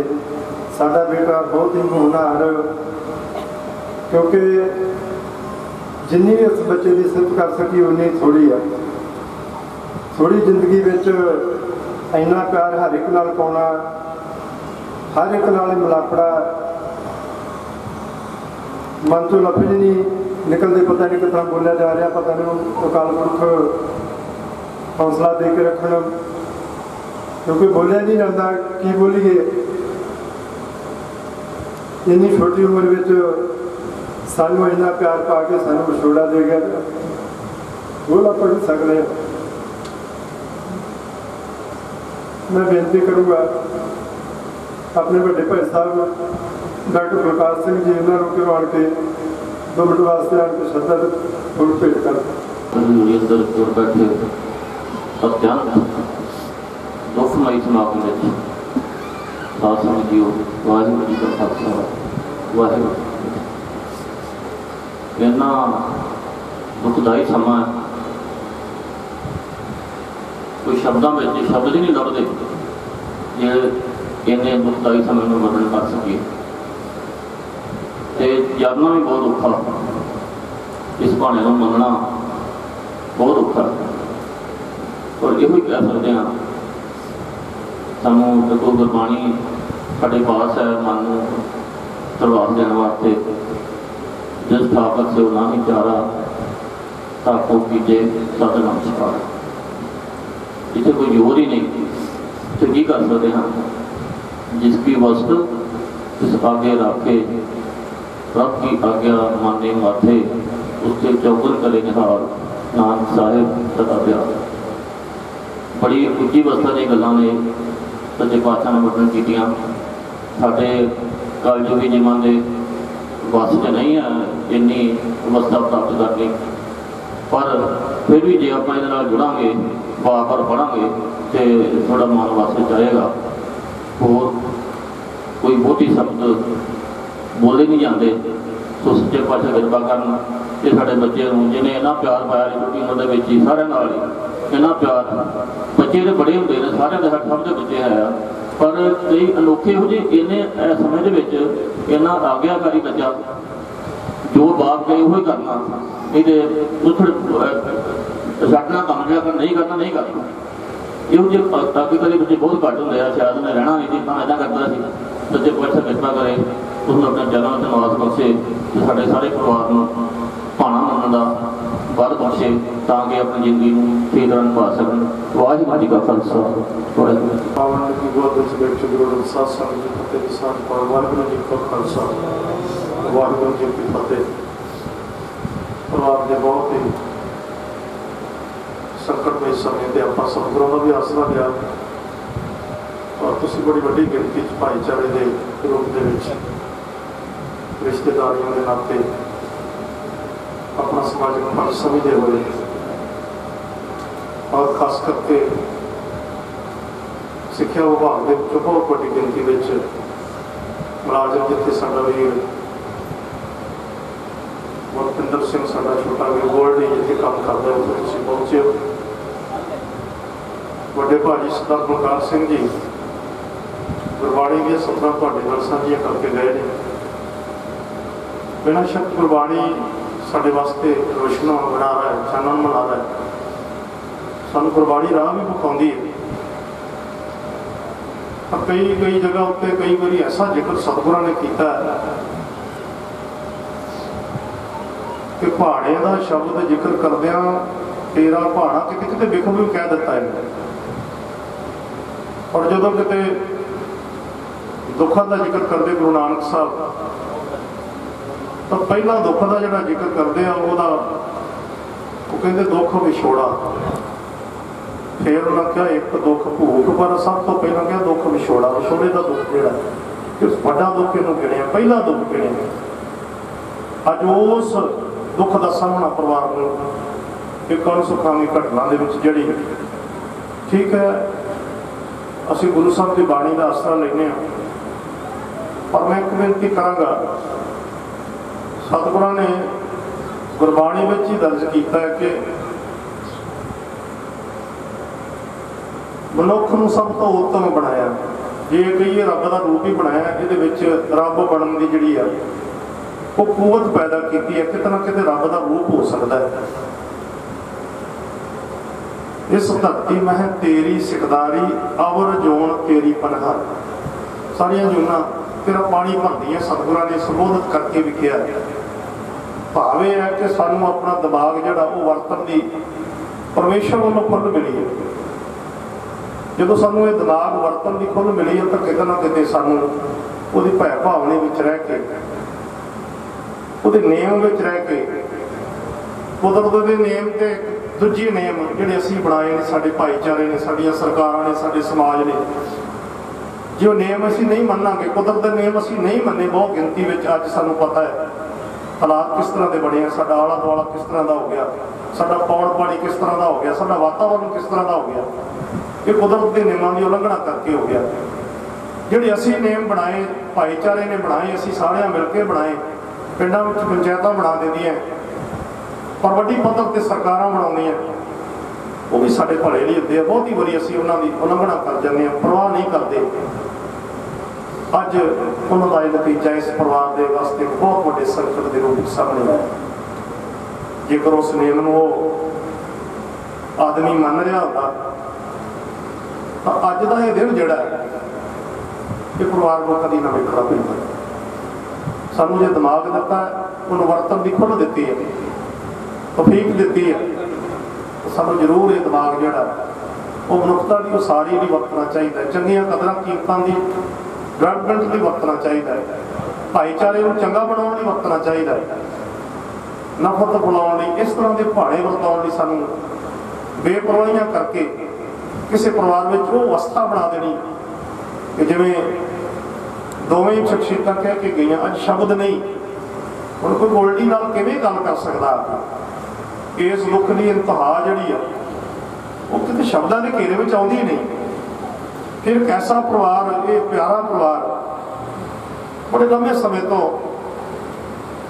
ਸਾਡਾ ਬੇਟਾ ਬਹੁਤ ਹੀ ਹੋਣਹਾਰ ਕਿਉਂਕਿ ਜਿੰਨੀ ਵੀ ਉਸ ਬੱਚੇ ਦੀ ਸਿਫਤ ਕਰ ਸਕੀ ਉਨੀ ਥੋੜੀ ਆ। ਥੋੜੀ ਜ਼ਿੰਦਗੀ ਵਿੱਚ ਇੰਨਾ ਪਿਆਰ ਹਰ ਇੱਕ ਨਾਲ ਪਾਉਣਾ, ਹਰ ਇੱਕ ਨਾਲ ਮਿਲਾਪੜਾ ਮਨ ਤੋਂ ਲਫ਼ਜ਼ ਨਹੀਂ, ਨਿਕਲਦੇ ਪਤਾ ਨਹੀਂ ਕਿੱਥੋਂ ਬੋਲਿਆ ਜਾ ਰਿਹਾ, ਪਤਾ ਨਹੀਂ ਅਕਾਲ ਪੁਰਖ ਹੌਸਲਾ ਦੇ ਕੇ ਰੱਖਣ। ਕਿਉਂਕਿ ਬੋਲਿਆ ਨਹੀਂ ਜਾਂਦਾ, ਕੀ ਬੋਲੀਏ? ਇੰਨੀ ਛੋਟੀ ਉਮਰ ਵਿੱਚ ਸਾਨੂੰ ਇੰਨਾ ਪਿਆਰ ਪਾ ਕੇ ਸਾਨੂੰ ਵਿਛੋੜਾ ਦੇ ਗਿਆ। ਉਹ ਆਪਾਂ ਨਹੀਂ ਸਕਦੇ ਮੈਂ ਬੇਨਤੀ ਕਰੂੰਗਾ, ਆਪਣੇ ਵੱਡੇ ਭਾਈ ਸਾਹਿਬ ਡਾਕਟਰ ਪ੍ਰਕਾਸ਼ ਸਿੰਘ ਜੀ, ਇਹਨਾਂ ਨੂੰ ਕਿਉਂ ਕੇ ਦੋ ਮਿੰਟ ਵਾਸਤੇ ਆਣ ਕੇ ਸ਼ਰਧਾ ਦੇ ਭੇਟ ਕਰ ਹਜ਼ੂਰੀ ਅੰਦਰ ਜੁੜ ਬੈਠੇ ਅਤਿਅੰਤ ਦੁਖਮਈ ਸਮਾਗਮ ਵਿੱਚ ਸਾਧ ਜੀਓ ਵਾਹਿਗੁਰੂ ਜੀ ਕਾ ਖਾਲਸਾ, ਵਾਹਿਗੁਰੂ ਜੀ ਕੀ ਦੁਖਦਾਈ ਸਮਾਂ ਕੋਈ ਸ਼ਬਦਾਂ ਵਿੱਚ ਸ਼ਬਦ ਹੀ ਨਹੀਂ ਲੱਭਦੇ ਜਿਹੜੇ ਇੰਨੇ ਦੁਖਦਾਈ ਸਮੇਂ ਨੂੰ ਵਰਣਨ ਕਰ ਸਕੀਏ। ਤੇ ਜਾਣਨਾ ਵੀ ਬਹੁਤ ਔਖਾ ਇਸ ਬਾਣੇ ਨੂੰ ਮੰਨਣਾ ਬਹੁਤ ਔਖਾ ਹੈ। ਪਰ ਇਹੋ ਹੀ ਕਹਿ ਸਕਦੇ ਹਾਂ ਸਾਨੂੰ ਜਦੋਂ ਗੁਰਬਾਣੀ ਸਾਡੇ ਪਾਸ ਹੈ ਮਨ ਨੂੰ ਤਰਵਾਰ ਦੇਣ ਵਾਸਤੇ ਜਿਸ ਥਾਪਤ ਸੇ ਨਾ ਹੀ ਚਾਰਾ ਤਾਕੋ ਕੀਜੇ ਸਤਨਾਮ ਸਿਕਾਰ ਇੱਥੇ ਕੋਈ ਜ਼ੋਰ ਹੀ ਨਹੀਂ ਤੇ ਕੀ ਕਰ ਸਕਦੇ ਹਾਂ ਜਿਸ ਕੀ ਵਸਤ ਇਸ ਆਗੇ ਰੱਖੇ ਰੱਬ ਕੀ ਆਗਿਆ ਮਾਨੇ ਮਾਥੇ ਉਸਤੇ ਚੌਗਲ ਕਰੇ ਨਿਹਾਲ, ਨਾਨਕ ਸਾਹਿਬ ਸਦਾ ਪਿਆਰ। ਬੜੀ ਉੱਚੀ ਵਸਤਾਂ ਦੀਆਂ ਗੱਲਾਂ ਨੇ, ਸੱਚੇ ਪਾਤਸ਼ਾਹ ਨੇ ਵਰਣਨ ਕੀਤੀਆਂ। ਸਾਡੇ ਕਲਯੁਗੀ ਜੀਵਨ ਦੇ ਵਸ 'ਤੇ ਨਹੀਂ ਹੈ ਇੰਨੀ ਅਵਸਥਾ ਪ੍ਰਾਪਤ ਕਰਨੀ ਪਰ ਫਿਰ ਵੀ ਜੇ ਆਪਾਂ ਇਹਦੇ ਨਾਲ ਜੁੜਾਂਗੇ ਬਾਰ ਪੜਾਂਗੇ ਤੇ ਥੋੜਾ ਮਨ ਵਾਸਤੇ ਜਾਏਗਾ। ਹੋਰ ਕੋਈ ਬਹੁਤੀ ਸ਼ਬਦ ਬੋਲੇ ਨਹੀਂ ਜਾਂਦੇ। ਸੋ ਸੱਚੇ ਪਾਤਸ਼ਾਹ ਕਿਰਪਾ ਕਰਨ ਕਿ ਸਾਡੇ ਬੱਚੇ ਨੂੰ ਜਿਹਨੇ ਇੰਨਾ ਪਿਆਰ ਪਾਇਆ ਛੋਟੀ ਉਮਰ ਦੇ ਵਿੱਚ ਹੀ, ਸਾਰਿਆਂ ਨਾਲ ਹੀ ਇੰਨਾ ਪਿਆਰ ਬੱਚੇ ਦੇ ਬੜੇ ਹੁੰਦੇ ਨੇ, ਸਾਰਿਆਂ ਦੇ ਹੱਥ ਸਭ ਦੇ ਬੱਚੇ ਹੈ ਆ। ਪਰ ਕਈ ਅਨੋਖੇ ਹੋ ਜਿਹੇ ਇਹਨੇ ਇਹ ਸਮੇਂ ਦੇ ਵਿੱਚ ਇੰਨਾ ਆਗਿਆਕਾਰੀ ਬੱਚਾ ਜੋ ਬਾਪ ਕਹੇ ਉਹ ਹੀ ਕਰਨਾ ਇਹਦੇ ਉਥੜ ਛੱਡਣਾ ਕੰਮ ਜਿਹੜਾ ਕਰਨਾ ਨਹੀਂ ਕਰਨਾ ਨਹੀਂ ਕਰਨਾ। ਇਹੋ ਜਿਹੇ ਅੱਗੇ ਕਦੇ ਬੱਚੇ ਬਹੁਤ ਘੱਟ ਹੁੰਦੇ ਆ, ਸ਼ਾਇਦ ਮੈਂ ਰਹਿਣਾ ਨਹੀਂ ਸੀ, ਤਾਂ ਇਦਾਂ ਕਰਦਾ ਸੀ। ਸੱਚੇ ਪਾਤਸ਼ਾਹ ਕਿਰਪਾ ਕਰੇ। ਉਸ ਨੂੰ ਆਪਣੇ ਜਨਮ ਤੇ ਨਿਵਾਸ ਬਖਸ਼ੇ ਤੇ ਸਾਡੇ ਸਾਰੇ ਪਰਿਵਾਰ ਨੂੰ ਭਾਣਾ ਮੰਨਣ ਦਾ ਬਲ ਬਖਸ਼ੇ ਤਾਂ ਕਿ ਆਪਣੀ ਜ਼ਿੰਦਗੀ ਨੂੰ ਠੀਕ ਤਰ੍ਹਾਂ ਨਿਭਾ ਸਕਣ। ਵਾਹਿਗੁਰੂ ਜੀ ਕਾ ਖਾਲਸਾ। ਵਾਹਿਗੁਰੂ ਜੀ ਕੀ ਪਾਵਨ ਦੀ ਗੋਦ ਵਿੱਚ ਬੈਠੇ ਗੁਰੂ ਗ੍ਰੰਥ ਸਾਹਿਬ ਸੰਗਤ ਜੀ ਫਤਿਹ ਦੀ ਸਾਥ ਪਾਵਨ ਵਾਹਿਗੁਰੂ ਜੀ ਕਾ ਖਾਲਸਾ। ਵਾਹਿਗੁਰੂ ਜੀ ਕੀ ਫਤਿਹ। ਪਰਿਵਾਰ ਦੇ ਬਹੁਤ ਹੀ ਸੰਕਟ ਸੰਕਟਮਈ ਸਮੇਂ ਤੇ ਆਪਾਂ ਸਤਿਗੁਰਾਂ ਦਾ ਵੀ ਆਸਰਾ ਲਿਆ। ਔਰ ਤੁਸੀਂ ਬੜੀ ਵੱਡੀ ਗਿਣਤੀ ਚ ਭਾਈਚਾਰੇ ਦੇ ਰੂਪ ਦੇ ਵਿੱਚ ਰਿਸ਼ਤੇਦਾਰੀਆਂ ਦੇ ਨਾਤੇ ਆਪਣਾ ਸਮਾਜਿਕ ਫਰਜ਼ ਸਮਝਦੇ ਹੋਏ ਔਰ ਖਾਸ ਕਰਕੇ ਸਿੱਖਿਆ ਵਿਭਾਗ ਦੇ ਵਿੱਚ ਬਹੁਤ ਵੱਡੀ ਗਿਣਤੀ ਵਿੱਚ ਮੁਲਾਜ਼ਮ ਜਿੱਥੇ ਸਾਡਾ ਵੀਰ ਵਰਪਿੰਦਰ ਸਿੰਘ, ਸਾਡਾ ਛੋਟਾ ਵੀਰ ਗੋਲਡੀ ਜਿੱਥੇ ਕੰਮ ਕਰਦਾ ਉੱਥੇ ਤੁਸੀਂ ਪਹੁੰਚੇ ਹੋ। ਵੱਡੇ ਭਾਜੀ ਸਰਦਾਰ ਬਲਕਾਰ ਸਿੰਘ ਜੀ, ਗੁਰਬਾਣੀ ਦੀਆਂ ਸਤਰਾਂ ਤੁਹਾਡੇ ਨਾਲ ਸਾਂਝੀਆਂ ਕਰਕੇ ਗਏ ਨੇ। ਬਿਨਾਂ ਸ਼ੱਕ ਗੁਰਬਾਣੀ ਸਾਡੇ ਵਾਸਤੇ ਰੋਸ਼ਨਾ ਬਣਾ ਰਿਹਾ ਹੈ ਚਾਨਣ ਬਣਾ ਰਿਹਾ ਹੈ ਸਾਨੂੰ ਗੁਰਬਾਣੀ ਰਾਹ ਵੀ ਵਿਖਾਉਂਦੀ ਹੈ। ਪਰ ਕਈ ਕਈ ਜਗ੍ਹਾ ਉੱਤੇ ਕਈ ਵਾਰੀ ਐਸਾ ਜ਼ਿਕਰ ਸਤਿਗੁਰਾਂ ਨੇ ਕੀਤਾ ਕਿ ਪਹਾੜਿਆਂ ਦਾ ਸ਼ਬਦ ਜ਼ਿਕਰ ਕਰਦਿਆਂ ਤੇਰਾ ਪਹਾੜਾ ਕਿਤੇ ਕਿਤੇ ਵਿਖਮ ਵੀ ਕਹਿ ਦਿੱਤਾ ਹੈ। ਔਰ ਜਦੋਂ ਕਿਤੇ ਦੁੱਖਾਂ ਦਾ ਜ਼ਿਕਰ ਕਰਦੇ ਗੁਰੂ ਨਾਨਕ ਸਾਹਿਬ ਪਰ ਪਹਿਲਾ ਦੁੱਖ ਦਾ ਜਿਹੜਾ ਜ਼ਿਕਰ ਕਰਦੇ ਆ, ਉਹਦਾ ਉਹ ਕਹਿੰਦੇ ਦੁੱਖ ਵਿਛੋੜਾ ਫਿਰ ਉਹਨਾਂ ਕਿਹਾ ਇੱਕ ਦੁੱਖ ਭੂਖ ਪਰ ਸਭ ਤੋਂ ਪਹਿਲਾਂ ਕਿਹਾ ਦੁੱਖ ਵਿਛੋੜਾ ਵਿਛੋੜੇ ਦਾ ਦੁੱਖ ਜਿਹੜਾ, ਕਿ ਵੱਡਾ ਦੁੱਖ ਇਹਨੂੰ ਗਿਣਿਆ। ਪਹਿਲਾ ਦੁੱਖ ਗਿਣਿਆ। ਅੱਜ ਉਸ ਦੁੱਖ ਦਾ ਸਾਹਮਣਾ ਪਰਿਵਾਰ ਨੂੰ ਇੱਕ ਅਨਸੁਖਾਵੀ ਘਟਨਾ ਦੇ ਵਿੱਚ ਜਿਹੜੀ ਠੀਕ ਹੈ, ਅਸੀਂ ਗੁਰੂ ਸਾਹਿਬ ਦੀ ਬਾਣੀ ਦਾ ਆਸਰਾ ਲੈਨੇ ਆ ਪਰ ਮੈਂ ਇੱਕ ਬੇਨਤੀ ਕਰਾਂਗਾ ਸਤਿਗੁਰਾਂ ਨੇ ਗੁਰਬਾਣੀ ਵਿੱਚ ਹੀ ਦਰਜ ਕੀਤਾ ਹੈ ਕਿ ਮਨੁੱਖ ਨੂੰ ਸਭ ਤੋਂ ਉੱਤਮ ਬਣਾਇਆ, ਜੇ ਕਹੀਏ ਰੱਬ ਦਾ ਰੂਪ ਹੀ ਬਣਾਇਆ ਇਹਦੇ ਵਿੱਚ ਰੱਬ ਬਣਨ ਦੀ ਜਿਹੜੀ ਆ, ਉਹ ਕੂਵਤ ਪੈਦਾ ਕੀਤੀ ਹੈ, ਕਿਤੇ ਨਾ ਕਿਤੇ ਰੱਬ ਦਾ ਰੂਪ ਹੋ ਸਕਦਾ ਹੈ। ਇਸ ਧਰਤੀ ਮਹਿ ਤੇਰੀ ਸਿਕਦਾਰੀ, ਅਵਰ ਜੋਨ ਤੇਰੀ ਪਨਹਰ ਸਾਰੀਆਂ ਜੂਨਾਂ ਤੇਰਾ ਪਾਣੀ ਭਰਦੀਆਂ, ਸਤਿਗੁਰਾਂ ਨੇ ਸੰਬੋਧਿਤ ਕਰਕੇ ਵੀ ਕਿਹਾ ਭਾਵੇਂ ਹੈ ਕਿ ਸਾਨੂੰ ਆਪਣਾ ਦਿਮਾਗ ਜਿਹੜਾ ਉਹ ਵਰਤਣ ਦੀ ਪਰਮੇਸ਼ਰ ਵੱਲੋਂ ਖੁੱਲ੍ਹ ਮਿਲੀ ਹੈ। ਜਦੋਂ ਸਾਨੂੰ ਇਹ ਦਿਮਾਗ ਵਰਤਣ ਦੀ ਖੁੱਲ੍ਹ ਮਿਲੀ ਹੈ ਤਾਂ ਕਿਤੇ ਨਾ ਕਿਤੇ ਸਾਨੂੰ ਉਹਦੀ ਭੈ ਭਾਵਨੇ ਵਿੱਚ ਰਹਿ ਕੇ, ਉਹਦੇ ਨਿਯਮ ਵਿੱਚ ਰਹਿ ਕੇ, ਕੁਦਰਤ ਦੇ ਨਿਯਮ ਤੇ ਦੂਜੇ ਨਿਯਮ ਜਿਹੜੇ ਅਸੀਂ ਬਣਾਏ ਨੇ, ਸਾਡੇ ਭਾਈਚਾਰੇ ਨੇ, ਸਾਡੀਆਂ ਸਰਕਾਰਾਂ ਨੇ, ਸਾਡੇ ਸਮਾਜ ਨੇ, ਜੋ ਨਿਯਮ ਅਸੀਂ ਨਹੀਂ ਮੰਨਾਂਗੇ, ਕੁਦਰਤ ਦੇ ਨਿਯਮ ਅਸੀਂ ਨਹੀਂ ਮੰਨੇ, ਬਹੁਤ ਗਿਣਤੀ ਵਿੱਚ ਅੱਜ ਸਾਨੂੰ ਪਤਾ ਹੈ। ਹਾਲਾਤ ਕਿਸ ਤਰ੍ਹਾਂ ਦੇ ਬਣੇ ਆ? ਸਾਡਾ ਆਲਾ ਦੁਆਲਾ ਕਿਸ ਤਰ੍ਹਾਂ ਦਾ ਹੋ ਗਿਆ? ਸਾਡਾ ਪੌੜ ਪਾਣੀ ਕਿਸ ਤਰ੍ਹਾਂ ਦਾ ਹੋ ਗਿਆ? ਸਾਡਾ ਵਾਤਾਵਰਨ ਕਿਸ ਤਰ੍ਹਾਂ ਦਾ ਹੋ ਗਿਆ? ਇਹ ਕੁਦਰਤ ਦੇ ਨਿਯਮਾਂ ਦੀ ਉਲੰਘਣਾ ਕਰਕੇ ਹੋ ਗਿਆ। ਜਿਹੜੇ ਅਸੀਂ ਨਿਯਮ ਬਣਾਏ, ਭਾਈਚਾਰੇ ਨੇ ਬਣਾਏ, ਅਸੀਂ ਸਾਰਿਆਂ ਮਿਲ ਕੇ ਬਣਾਏ, ਪਿੰਡਾਂ ਵਿੱਚ ਪੰਚਾਇਤਾਂ ਬਣਾ ਦਿੰਦੀਆਂ, ਪਰ ਵੱਡੀ ਪੱਧਰ ਤੇ ਸਰਕਾਰਾਂ ਬਣਾਉਂਦੀਆਂ, ਉਹ ਵੀ ਸਾਡੇ ਭਲੇ ਲਈ ਹੁੰਦੇ ਆ। ਬਹੁਤੀ ਵਾਰੀ ਅਸੀਂ ਉਹਨਾਂ ਦੀ ਉਲੰਘਣਾ ਕਰ ਜਾਂਦੇ ਆ, ਪਰਵਾਹ ਨਹੀਂ ਕਰਦੇ। ਅੱਜ ਉਹਨਾਂ ਦਾ ਇਹ ਨਤੀਜਾ ਇਸ ਪਰਿਵਾਰ ਦੇ ਵਾਸਤੇ ਬਹੁਤ ਵੱਡੇ ਸੰਕਟ ਦੇ ਰੂਪ ਸਾਹਮਣੇ ਆਇਆ। ਜੇਕਰ ਉਸ ਨਿਯਮ ਨੂੰ ਉਹ ਆਦਮੀ ਮੰਨ ਰਿਹਾ ਹੁੰਦਾ, ਤਾਂ ਅੱਜ ਦਾ ਇਹ ਦਿਨ ਜਿਹੜਾ ਇਹ ਪਰਿਵਾਰ ਨੂੰ ਕਦੀ ਨਾ ਵੇਖਣਾ ਪੈਂਦਾ। ਸਾਨੂੰ ਜੇ ਦਿਮਾਗ ਦਿੱਤਾ ਉਹਨੂੰ ਵਰਤਨ ਦੀ ਖੁੱਲ੍ਹ ਦਿੱਤੀ ਹੈ, ਤਫੀਕ ਦਿੱਤੀ ਹੈ, ਤਾਂ ਸਾਨੂੰ ਜ਼ਰੂਰ ਇਹ ਦਿਮਾਗ ਜਿਹੜਾ ਉਹ ਮਨੁੱਖਤਾ ਦੀ ਉਸਾਰੀ ਲਈ ਵਰਤਣਾ ਚਾਹੀਦਾ ਚੰਗੀਆਂ ਕਦਰਾਂ ਕੀਮਤਾਂ ਦੀ ਡਿਵੈਲਪਮੈਂਟ ਲਈ ਵਰਤਣਾ ਚਾਹੀਦਾ ਹੈ। ਭਾਈਚਾਰੇ ਨੂੰ ਚੰਗਾ ਬਣਾਉਣ ਲਈ ਵਰਤਣਾ ਚਾਹੀਦਾ ਹੈ। ਨਫ਼ਰਤ ਬੁਲਾਉਣ ਲਈ, ਇਸ ਤਰ੍ਹਾਂ ਦੇ ਭਾਣੇ ਵਰਤਾਉਣ ਲਈ ਸਾਨੂੰ ਬੇਪਰਵਾਹੀਆਂ ਕਰਕੇ ਕਿਸੇ ਪਰਿਵਾਰ ਵਿੱਚ ਉਹ ਅਵਸਥਾ ਬਣਾ ਦੇਣੀ ਕਿ ਜਿਵੇਂ ਦੋਵੇਂ ਸ਼ਖਸੀਅਤਾਂ ਕਹਿ ਕੇ ਗਈਆਂ, ਅੱਜ ਸ਼ਬਦ ਨਹੀਂ। ਹੁਣ ਕੋਈ ਗੋਲਡੀ ਨਾਲ ਕਿਵੇਂ ਗੱਲ ਕਰ ਸਕਦਾ? ਇਸ ਦੁੱਖ ਦੀ ਇੰਤਹਾ ਜਿਹੜੀ ਆ, ਉਹ ਕਿਤੇ ਸ਼ਬਦਾਂ ਦੇ ਘੇਰੇ ਵਿੱਚ ਆਉਂਦੀ ਹੀ ਨਹੀਂ। ਫਿਰ ਐਸਾ ਪਰਿਵਾਰ, ਇਹ ਪਿਆਰਾ ਪਰਿਵਾਰ, ਬੜੇ ਲੰਮੇ ਸਮੇਂ ਤੋਂ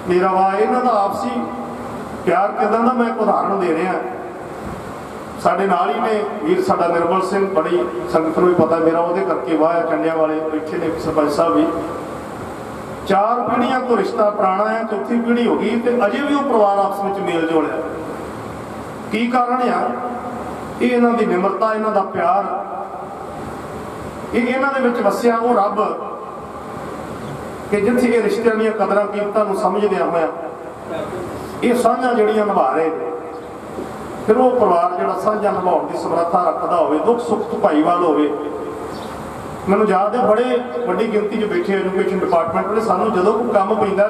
ਮੇਰਾ ਵਾ, ਇਹਨਾਂ ਦਾ ਆਪਸੀ ਪਿਆਰ ਕਿਦਾਂ ਦਾ ਮੈਂ ਇੱਕ ਉਦਾਹਰਣ ਦੇ ਰਿਹਾ। ਸਾਡੇ ਨਾਲ ਹੀ ਨੇ, ਵੀਰ ਸਾਡਾ ਨਿਰਮਲ ਸਿੰਘ, ਬੜੀ ਸੰਗਤ ਨੂੰ ਵੀ ਪਤਾ, ਮੇਰਾ ਉਹਦੇ ਕਰਕੇ ਵਾਹ ਚੰਡਿਆ ਵਾਲੇ ਬੈਠੇ ਨੇ, ਸਰਪੰਚ ਸਾਹਿਬ ਵੀ। ਚਾਰ ਪੀੜ੍ਹੀਆਂ ਤੋਂ ਰਿਸ਼ਤਾ ਪੁਰਾਣਾ ਹੈ, ਚੌਥੀ ਪੀੜ੍ਹੀ ਹੋ ਗਈ ਤੇ ਅਜੇ ਵੀ ਉਹ ਪਰਿਵਾਰ ਆਪਸ ਵਿੱਚ ਮੇਲ ਜੋਲ ਹੈ। ਕੀ ਕਾਰਨ ਆ? ਇਹ ਇਹਨਾਂ ਦੀ ਨਿਮਰਤਾ, ਇਹਨਾਂ ਦਾ ਪਿਆਰ ਇਹ ਇਹਨਾਂ ਦੇ ਵਿੱਚ ਵਸਿਆ ਉਹ ਰੱਬ ਕਿ ਜਿੱਥੇ ਇਹ ਰਿਸ਼ਤਿਆਂ ਦੀਆਂ ਕਦਰਾਂ ਕੀਮਤਾਂ ਨੂੰ ਸਮਝਦਿਆਂ ਹੋਇਆ ਇਹ ਸਾਂਝਾਂ ਜਿਹੜੀਆਂ ਨਿਭਾ ਰਹੇ ਨੇ, ਫਿਰ ਉਹ ਪਰਿਵਾਰ ਜਿਹੜਾ ਸਾਂਝਾ ਨਿਭਾਉਣ ਦੀ ਸਮਰੱਥਾ ਰੱਖਦਾ ਹੋਵੇ, ਦੁੱਖ ਸੁੱਖ ਚ ਭਾਈਵਾਲ ਹੋਵੇ, ਮੈਨੂੰ ਯਾਦ ਹੈ ਬੜੇ ਵੱਡੀ ਗਿਣਤੀ 'ਚ ਬੈਠੇ ਐਜੂਕੇਸ਼ਨ ਡਿਪਾਰਟਮੈਂਟ ਵਾਲੇ, ਸਾਨੂੰ ਜਦੋਂ ਕੋਈ ਕੰਮ ਪੈਂਦਾ,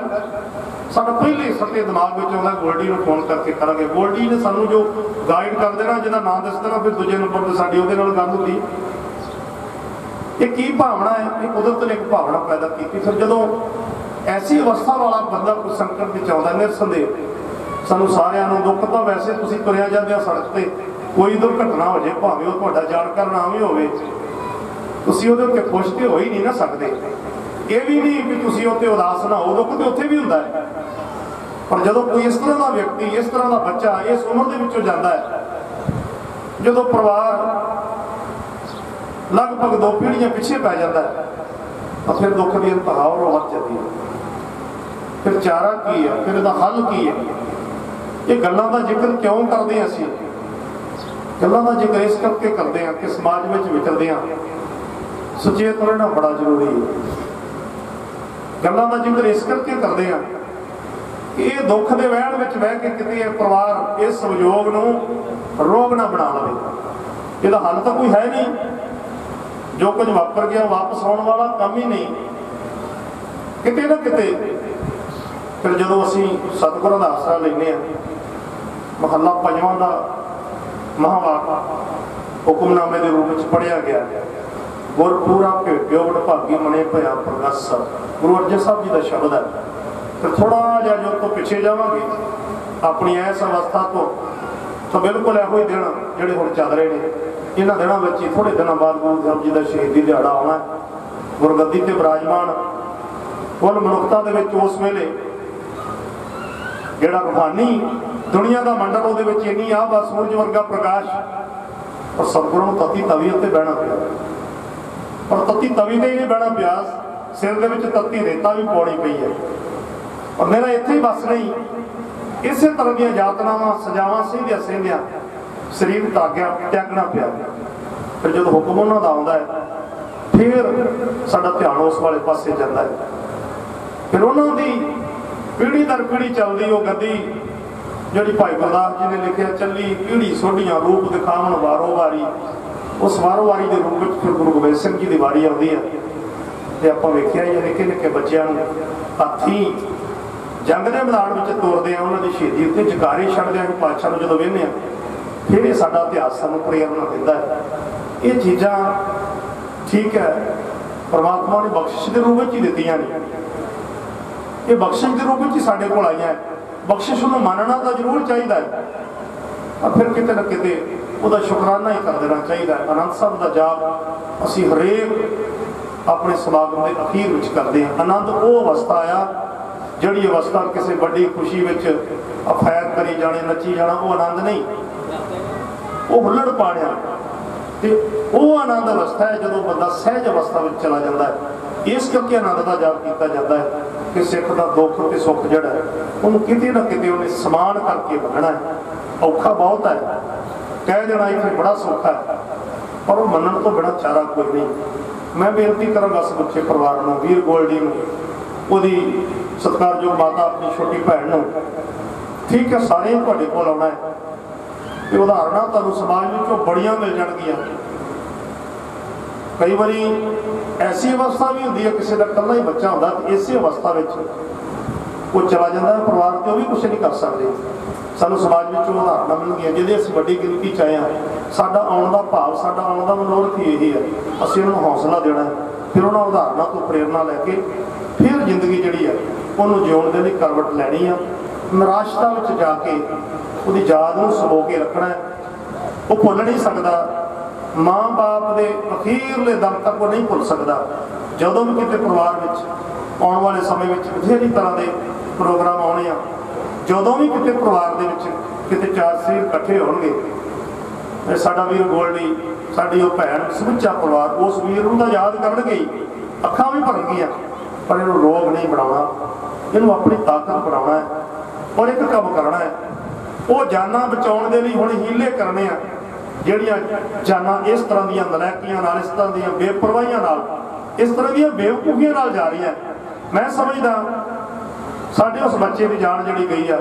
ਸਾਡਾ ਪਹਿਲੇ ਸੱਤੇ ਦਿਮਾਗ ਵਿੱਚ ਆਉਂਦਾ, ਗੋਲਡੀ ਨੂੰ ਫੋਨ ਕਰਕੇ ਕਰਾਂਗੇ। ਗੋਲਡੀ ਨੇ ਸਾਨੂੰ ਜੋ ਗਾਈਡ ਕਰ ਦੇਣਾ ਜਿਹਦਾ ਨਾਮ ਦੱਸ ਦੇਣਾ ਫਿਰ ਦੂਜੇ ਨੰਬਰ ਤੇ ਸਾਡੀ ਉਹਦੇ ਨਾਲ ਗੱਲ ਹੁੰਦੀ। ਇਹ ਕੀ ਭਾਵਨਾ ਹੈ? ਇਹ ਕੁਦਰਤ ਨੇ ਇੱਕ ਭਾਵਨਾ ਪੈਦਾ ਕੀਤੀ। ਫਿਰ ਜਦੋਂ ਐਸੀ ਅਵਸਥਾ ਵਾਲਾ ਬੰਦਾ ਕੋਈ ਸੰਕਟ ਵਿੱਚ ਆਉਂਦਾ, ਨਿਰਸੰਦੇਹ, ਸਾਨੂੰ ਸਾਰਿਆਂ ਨੂੰ ਦੁੱਖ ਤਾਂ ਵੈਸੇ ਤੁਸੀਂ ਤੁਰਿਆ ਜਾਂਦੇ ਆ ਸੜਕ ਤੇ, ਕੋਈ ਦੁਰਘਟਨਾ ਹੋ ਜੇ, ਭਾਵੇਂ ਉਹ ਤੁਹਾਡਾ ਜਾਣਕਾਰ ਨਾ ਵੀ ਹੋਵੇ, ਤੁਸੀਂ ਉਹਦੇ ਉੱਤੇ ਖੁਸ਼ ਤੇ ਹੋ ਹੀ ਨਹੀਂ ਨਾ ਸਕਦੇ। ਇਹ ਵੀ ਨਹੀਂ ਵੀ ਤੁਸੀਂ ਉੱਤੇ ਉਦਾਸ ਨਾ ਹੋ, ਦੁੱਖ ਤੇ ਉੱਥੇ ਵੀ ਹੁੰਦਾ ਹੈ। ਪਰ ਜਦੋਂ ਕੋਈ ਇਸ ਤਰ੍ਹਾਂ ਦਾ ਵਿਅਕਤੀ, ਇਸ ਤਰ੍ਹਾਂ ਦਾ ਬੱਚਾ, ਇਸ ਉਮਰ ਦੇ ਵਿੱਚੋਂ ਜਾਂਦਾ ਹੈ, ਜਦੋਂ ਪਰਿਵਾਰ ਲਗਭਗ ਦੋ ਪੀੜ੍ਹੀਆਂ ਪਿੱਛੇ ਪੈ ਜਾਂਦਾ ਹੈ। ਤਾਂ ਫਿਰ ਦੁੱਖ ਦੀ ਇੰਤਹਾ ਹੋਰ ਵੱਧ ਜਾਂਦੀ ਹੈ। ਫਿਰ ਚਾਰਾ ਕੀ ਹੈ? ਫਿਰ ਇਹਦਾ ਹੱਲ ਕੀ ਹੈ? ਇਹ ਗੱਲਾਂ ਦਾ ਜ਼ਿਕਰ ਕਿਉਂ ਕਰਦੇ ਹਾਂ ਅਸੀਂ? ਗੱਲਾਂ ਦਾ ਜ਼ਿਕਰ ਇਸ ਕਰਕੇ ਕਰਦੇ ਹਾਂ ਕਿ ਸਮਾਜ ਵਿੱਚ ਵਿਚਰਦੇ ਹਾਂ। ਸੁਚੇਤ ਰਹਿਣਾ ਬੜਾ ਜ਼ਰੂਰੀ ਹੈ। ਗੱਲਾਂ ਦਾ ਜ਼ਿਕਰ ਇਸ ਕਰਕੇ ਕਰਦੇ ਹਾਂ ਕਿ ਇਹ ਦੁੱਖ ਦੇ ਵਹਿਣ ਵਿੱਚ ਬਹਿ ਕੇ ਕਿਤੇ ਇਹ ਪਰਿਵਾਰ ਇਸ ਸੰਯੋਗ ਨੂੰ ਰੋਗ ਨਾ ਬਣਾ ਲਵੇ। ਇਹਦਾ ਹੱਲ ਤਾਂ ਕੋਈ ਹੈ ਨਹੀਂ। ਜੋ ਕੁਝ ਵਾਪਰ ਗਿਆ, ਵਾਪਸ ਆਉਣ ਵਾਲਾ ਕੰਮ ਹੀ ਨਹੀਂ। ਕਿਤੇ ਨਾ ਕਿਤੇ ਫਿਰ ਜਦੋਂ ਅਸੀਂ ਸਤਿਗੁਰਾਂ ਦਾ ਆਸਰਾ ਲੈਂਦੇ ਆ ਮਹੱਲਾ ਪੰਜਵਾਂ ਦਾ ਮਹਾਵਾਕ ਹੁਕਮਨਾਮੇ ਦੇ ਰੂਪ ਵਿੱਚ ਪੜਿਆ ਗਿਆ। ਗੁਰ ਪੂਰਾ ਭੇਟਿਓ ਵਡਭਾਗੀ ਮਨੇ ਭਇਆ ਪ੍ਰਗਸ। ਗੁਰੂ ਅਰਜਨ ਸਾਹਿਬ ਜੀ ਦਾ ਸ਼ਬਦ ਹੈ। ਫਿਰ ਥੋੜਾ ਜਿਹਾ ਜੋ ਤੋਂ ਪਿੱਛੇ ਜਾਵਾਂਗੇ, ਆਪਣੀ ਐਸ ਅਵਸਥਾ ਤੋਂ ਤਾਂ ਬਿਲਕੁਲ ਇਹੋ ਹੀ ਦਿਨ ਜਿਹੜੇ ਹੁਣ ਚੱਲ ਰਹੇ ਨੇ। ਇਹਨਾਂ ਦਿਨਾਂ ਵਿੱਚ ਹੀ ਥੋੜੇ ਦਿਨਾਂ ਬਾਅਦ ਗੁਰੂ ਸਾਹਿਬ ਜੀ ਦਾ ਸ਼ਹੀਦੀ ਦਿਹਾੜਾ ਆਉਣਾ ਗੁਰਗੱਦੀ ਤੇ ਬਿਰਾਜਮਾਨ ਕੁੱਲ ਮਨੁੱਖਤਾ ਦੇ ਵਿੱਚ ਉਸ ਵੇਲੇ ਜਿਹੜਾ ਰੂਹਾਨੀ ਦੁਨੀਆ ਦਾ ਮੰਡਲ ਉਹਦੇ ਵਿੱਚ ਇੰਨੀ ਆ ਬਸ ਸੂਰਜ ਵਰਗਾ ਪ੍ਰਕਾਸ਼ ਔਰ ਸਤਿਗੁਰੂ ਨੂੰ ਤਤੀ ਤਵੀ ਉੱਤੇ ਬਹਿਣਾ ਪਿਆ। ਔਰ ਤਤੀ ਤਵੀ ਤੇ ਹੀ ਨਹੀਂ ਬਹਿਣਾ ਪਿਆ, ਸਿਰ ਦੇ ਵਿੱਚ ਤਤੀ ਰੇਤਾ ਵੀ ਪਾਉਣੀ ਪਈ ਹੈ। ਔਰ ਮੇਰਾ ਇੱਥੇ ਹੀ ਬਸ ਨਹੀਂ, ਇਸੇ ਤਰ੍ਹਾਂ ਦੀਆਂ ਯਾਤਨਾਵਾਂ, ਸਜਾਵਾਂ ਸਿੰਧਿਆ ਸਿੰਧਿਆ ਸਰੀਰ ਤਾਗਿਆ ਤਿਆਗਣਾ ਪਿਆ। ਫਿਰ ਜਦੋਂ ਹੁਕਮ ਉਹਨਾਂ ਦਾ ਆਉਂਦਾ ਹੈ, ਫਿਰ ਸਾਡਾ ਧਿਆਨ ਉਸ ਵਾਲੇ ਪਾਸੇ ਜਾਂਦਾ ਹੈ। ਫਿਰ ਉਹਨਾਂ ਦੀ ਪੀੜੀ ਦਰ ਪੀੜੀ ਚੱਲਦੀ, ਉਹ ਗੱਦੀ ਜਿਹੜੀ ਭਾਈ ਗੁਰਦਾਸ ਜੀ ਨੇ ਲਿਖਿਆ, ਚੱਲੀ ਪੀੜੀ ਸੋਢੀਆਂ ਰੂਪ ਦਿਖਾਵਣ ਵਾਰੋ ਵਾਰੀ। ਉਸ ਵਾਰੋ ਵਾਰੀ ਦੇ ਰੂਪ ਵਿੱਚ ਫਿਰ ਗੁਰੂ ਗੋਬਿੰਦ ਸਿੰਘ ਜੀ ਦੀ ਵਾਰੀ ਆਉਂਦੀ ਹੈ। ਤੇ ਆਪਾਂ ਵੇਖਿਆ ਹੀ ਨਿੱਕੇ ਨਿੱਕੇ ਬੱਚਿਆਂ ਨੂੰ ਹਾਥੀ ਜੰਗ ਦੇ ਮੈਦਾਨ ਵਿੱਚ ਤੋਰਦੇ ਆ, ਉਹਨਾਂ ਦੀ ਸ਼ਹੀਦੀ ਉੱਤੇ ਜਕਾਰੇ ਛੱਡਦੇ ਆ ਕਿ ਪਾਤਸ਼ਾਹ ਨੂੰ ਜਦੋਂ ਵੇਖਦੇ ਆ ਫਿਰ ਇਹ ਸਾਡਾ ਇਤਿਹਾਸ ਸਾਨੂੰ ਪ੍ਰੇਰਨਾ ਦਿੰਦਾ ਹੈ। ਇਹ ਚੀਜ਼ਾਂ ਠੀਕ ਹੈ, ਪਰਮਾਤਮਾ ਨੇ ਬਖਸ਼ਿਸ਼ ਦੇ ਰੂਪ ਵਿੱਚ ਹੀ ਦਿੱਤੀਆਂ ਨੇ। ਇਹ ਬਖਸ਼ਿਸ਼ ਦੇ ਰੂਪ ਵਿੱਚ ਹੀ ਸਾਡੇ ਕੋਲ ਆਈਆਂ ਬਖਸ਼ਿਸ਼ ਨੂੰ ਮੰਨਣਾ ਤਾਂ ਜ਼ਰੂਰ ਚਾਹੀਦਾ ਹੈ, ਪਰ ਫਿਰ ਕਿਤੇ ਨਾ ਕਿਤੇ ਉਹਦਾ ਸ਼ੁਕਰਾਨਾ ਹੀ ਕਰ ਦੇਣਾ ਚਾਹੀਦਾ ਹੈ। ਅਨੰਦ ਸਾਹਿਬ ਦਾ ਜਾਪ ਅਸੀਂ ਹਰੇਕ ਆਪਣੇ ਸਮਾਗਮ ਦੇ ਅਖੀਰ ਵਿੱਚ ਕਰਦੇ ਹਾਂ। ਆਨੰਦ ਉਹ ਅਵਸਥਾ ਆ, ਜਿਹੜੀ ਅਵਸਥਾ ਕਿਸੇ ਵੱਡੀ ਖੁਸ਼ੀ ਵਿੱਚ ਅਫੈਦ ਕਰੀ ਜਾਣੇ, ਨੱਚੀ ਜਾਣਾ, ਉਹ ਆਨੰਦ ਨਹੀਂ। ਉਹ ਹੁੱਲੜ ਪਾੜਿਆ। ਤੇ ਉਹ ਆਨੰਦ ਅਵਸਥਾ ਹੈ ਜਦੋਂ ਬੰਦਾ ਸਹਿਜ ਅਵਸਥਾ ਵਿੱਚ ਚਲਾ ਜਾਂਦਾ ਹੈ। ਇਸ ਕਰਕੇ ਆਨੰਦ ਦਾ ਜਾਪ ਕੀਤਾ ਜਾਂਦਾ ਹੈ ਕਿ ਸਿੱਖ ਦਾ ਦੁੱਖ ਤੇ ਸੁੱਖ ਜਿਹੜਾ ਉਹਨੂੰ ਕਿਤੇ ਨਾ ਕਿਤੇ ਉਹਨੇ ਸਮਾਨ ਕਰਕੇ ਮੰਨਣਾ ਹੈ। ਔਖਾ ਬਹੁਤ ਹੈ। ਕਹਿ ਦੇਣਾ ਇੱਥੇ ਬੜਾ ਸੌਖਾ ਹੈ। ਪਰ ਉਹ ਮੰਨਣ ਤੋਂ ਬਿਨਾਂ ਚਾਰਾ ਕੋਈ ਨਹੀਂ। ਮੈਂ ਬੇਨਤੀ ਕਰਾਂਗਾ ਬੱਚੇ ਪਰਿਵਾਰ ਨੂੰ, ਵੀਰ ਗੋਲਡੀ ਨੂੰ, ਉਹਦੀ ਸਤਿਕਾਰਯੋਗ ਮਾਤਾ ਆਪਣੀ ਛੋਟੀ ਭੈਣ ਨੂੰ, ਠੀਕ ਹੈ ਸਾਰੇ ਤੁਹਾਡੇ ਕੋਲ ਆਉਣਾ ਹੈ। ਤੇ ਉਦਾਹਰਨਾਂ ਤੁਹਾਨੂੰ ਸਮਾਜ ਵਿੱਚੋਂ ਬੜੀਆਂ ਮਿਲ ਜਾਣਗੀਆਂ। ਕਈ ਵਾਰੀ ਐਸੀ ਅਵਸਥਾ ਵੀ ਹੁੰਦੀ ਹੈ, ਕਿਸੇ ਦਾ ਇਕੱਲਾ ਹੀ ਬੱਚਾ ਹੁੰਦਾ ਤੇ ਇਸੇ ਅਵਸਥਾ ਵਿੱਚ ਉਹ ਚਲਾ ਜਾਂਦਾ ਹੈ ਪਰਿਵਾਰ ਤੇ, ਉਹ ਵੀ ਕੁਝ ਨਹੀਂ ਕਰ ਸਕਦੇ। ਸਾਨੂੰ ਸਮਾਜ ਵਿੱਚੋਂ ਉਦਾਹਰਨਾਂ ਮਿਲਣਗੀਆਂ, ਜਿਹਦੇ ਅਸੀਂ ਵੱਡੀ ਗਿਣਤੀ ਚ ਆਏ ਹਾਂ। ਸਾਡਾ ਆਉਣ ਦਾ ਭਾਵ, ਸਾਡਾ ਆਉਣ ਦਾ ਮਨੋਰਥ ਹੀ ਇਹੀ ਹੈ। ਅਸੀਂ ਉਹਨਾਂ ਨੂੰ ਹੌਸਲਾ ਦੇਣਾ ਹੈ, ਫਿਰ ਉਹਨਾਂ ਉਦਾਹਰਨਾਂ ਤੋਂ ਪ੍ਰੇਰਣਾ ਲੈ ਕੇ ਫਿਰ ਜ਼ਿੰਦਗੀ ਜਿਹੜੀ ਹੈ, ਉਹਨੂੰ ਜਿਉਣ ਦੇ ਲਈ ਕਰਵਟ ਲੈਣੀ ਆ। ਨਿਰਾਸ਼ਤਾ ਵਿੱਚ ਜਾ ਕੇ ਉਹਦੀ ਯਾਦ ਨੂੰ ਸਬੋ ਕੇ ਰੱਖਣਾ ਉਹ ਭੁੱਲ ਨਹੀਂ ਸਕਦਾ। ਮਾਂ-ਬਾਪ ਦੇ ਅਖੀਰਲੇ ਦਮ ਤੱਕ ਉਹ ਨਹੀਂ ਭੁੱਲ ਸਕਦਾ। ਜਦੋਂ ਵੀ ਕਿਤੇ ਪਰਿਵਾਰ ਵਿੱਚ ਆਉਣ ਵਾਲੇ ਸਮੇਂ ਵਿੱਚ ਬਥੇਰੀ ਤਰ੍ਹਾਂ ਦੇ ਪ੍ਰੋਗਰਾਮ ਆਉਣੇ ਆ, ਜਦੋਂ ਵੀ ਕਿਤੇ ਪਰਿਵਾਰ ਦੇ ਵਿੱਚ ਕਿਤੇ ਚਾਰ ਸਰੀਰ ਇਕੱਠੇ ਹੋਣਗੇ ਸਾਡਾ ਵੀਰ ਗੋਲਡੀ, ਸਾਡੀ ਉਹ ਭੈਣ, ਸਮੁੱਚਾ ਪਰਿਵਾਰ, ਉਸ ਵੀਰ ਨੂੰ ਤਾਂ ਯਾਦ ਕਰਨਗੇ ਹੀ। ਅੱਖਾਂ ਵੀ ਭਰਨਗੀਆਂ ਪਰ ਇਹਨੂੰ ਰੋਗ ਨਹੀਂ ਬਣਾਉਣਾ। ਇਹਨੂੰ ਆਪਣੀ ਤਾਕਤ ਬਣਾਉਣਾ ਹੈ। ਔਰ ਇੱਕ ਕੰਮ ਕਰਨਾ ਹੈ। ਉਹ ਜਾਨਾਂ ਬਚਾਉਣ ਦੇ ਲਈ ਹੁਣ ਹੀਲੇ ਕਰਨੇ ਆ, ਜਿਹੜੀਆਂ ਜਾਨਾਂ ਇਸ ਤਰ੍ਹਾਂ ਦੀਆਂ ਨਲਾਇਕੀਆਂ ਨਾਲ, ਇਸ ਤਰ੍ਹਾਂ ਦੀਆਂ ਬੇਪਰਵਾਹੀਆਂ ਨਾਲ, ਇਸ ਤਰ੍ਹਾਂ ਦੀਆਂ ਬੇਵਕੂਫੀਆਂ ਨਾਲ ਜਾ ਰਹੀਆਂ। ਮੈਂ ਸਮਝਦਾ, ਸਾਡੇ ਉਸ ਬੱਚੇ ਦੀ ਜਾਨ ਜਿਹੜੀ ਗਈ ਆ,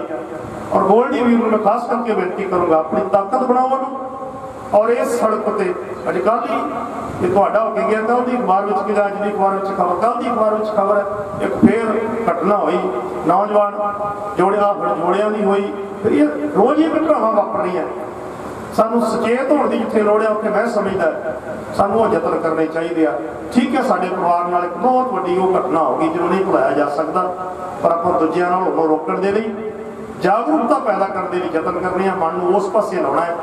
ਔਰ ਗੋਲਡੀ ਵੀਰ ਨੂੰ ਮੈਂ ਖਾਸ ਕਰਕੇ ਬੇਨਤੀ ਕਰੂੰਗਾ, ਆਪਣੀ ਤਾਕਤ ਬਣਾਓ ਉਹਨੂੰ। ਔਰ ਇਸ ਸੜਕ ਤੇ ਅੱਜ ਕੱਲ੍ਹ ਹੀ ਇਹ ਤੁਹਾਡਾ ਹੋ ਕੇ ਗਿਆ ਕੱਲ੍ਹ ਦੀ ਅਖਬਾਰ ਵਿੱਚ ਕਿ ਅੱਜ ਦੀ ਅਖਬਾਰ ਵਿੱਚ ਖਬਰ? ਕੱਲ੍ਹ ਦੀ ਅਖਬਾਰ ਵਿੱਚ ਖਬਰ ਹੈ, ਇੱਕ ਫੇਰ ਘਟਨਾ ਹੋਈ। ਨੌਜਵਾਨ ਜੋੜਿਆ ਫਿਰ ਜੋੜਿਆਂ ਦੀ ਹੋਈ। ਫਿਰ ਇਹ ਰੋਜ਼ ਹੀ ਘਟਨਾਵਾਂ ਵਾਪਰਨੀਆਂ ਸਾਨੂੰ ਸੁਚੇਤ ਹੋਣ ਦੀ ਜਿੱਥੇ ਲੋੜ ਹੈ, ਉੱਥੇ ਮੈਂ ਸਮਝਦਾ ਸਾਨੂੰ ਉਹ ਯਤਨ ਕਰਨੇ ਚਾਹੀਦੇ ਆ। ਠੀਕ ਹੈ, ਸਾਡੇ ਪਰਿਵਾਰ ਨਾਲ ਇੱਕ ਬਹੁਤ ਵੱਡੀ ਉਹ ਘਟਨਾ ਹੋ ਗਈ, ਜਿਹਨੂੰ ਨਹੀਂ ਭੁਲਾਇਆ ਜਾ ਸਕਦਾ। ਪਰ ਆਪਾਂ ਦੂਜਿਆਂ ਨਾਲ ਉਹਨੂੰ ਰੋਕਣ ਦੇ ਲਈ ਜਾਗਰੂਕਤਾ ਪੈਦਾ ਕਰਨ ਦੇ ਲਈ ਯਤਨ ਕਰਨੇ ਆ। ਮਨ ਨੂੰ ਉਸ ਪਾਸੇ ਲਾਉਣਾ ਹੈ।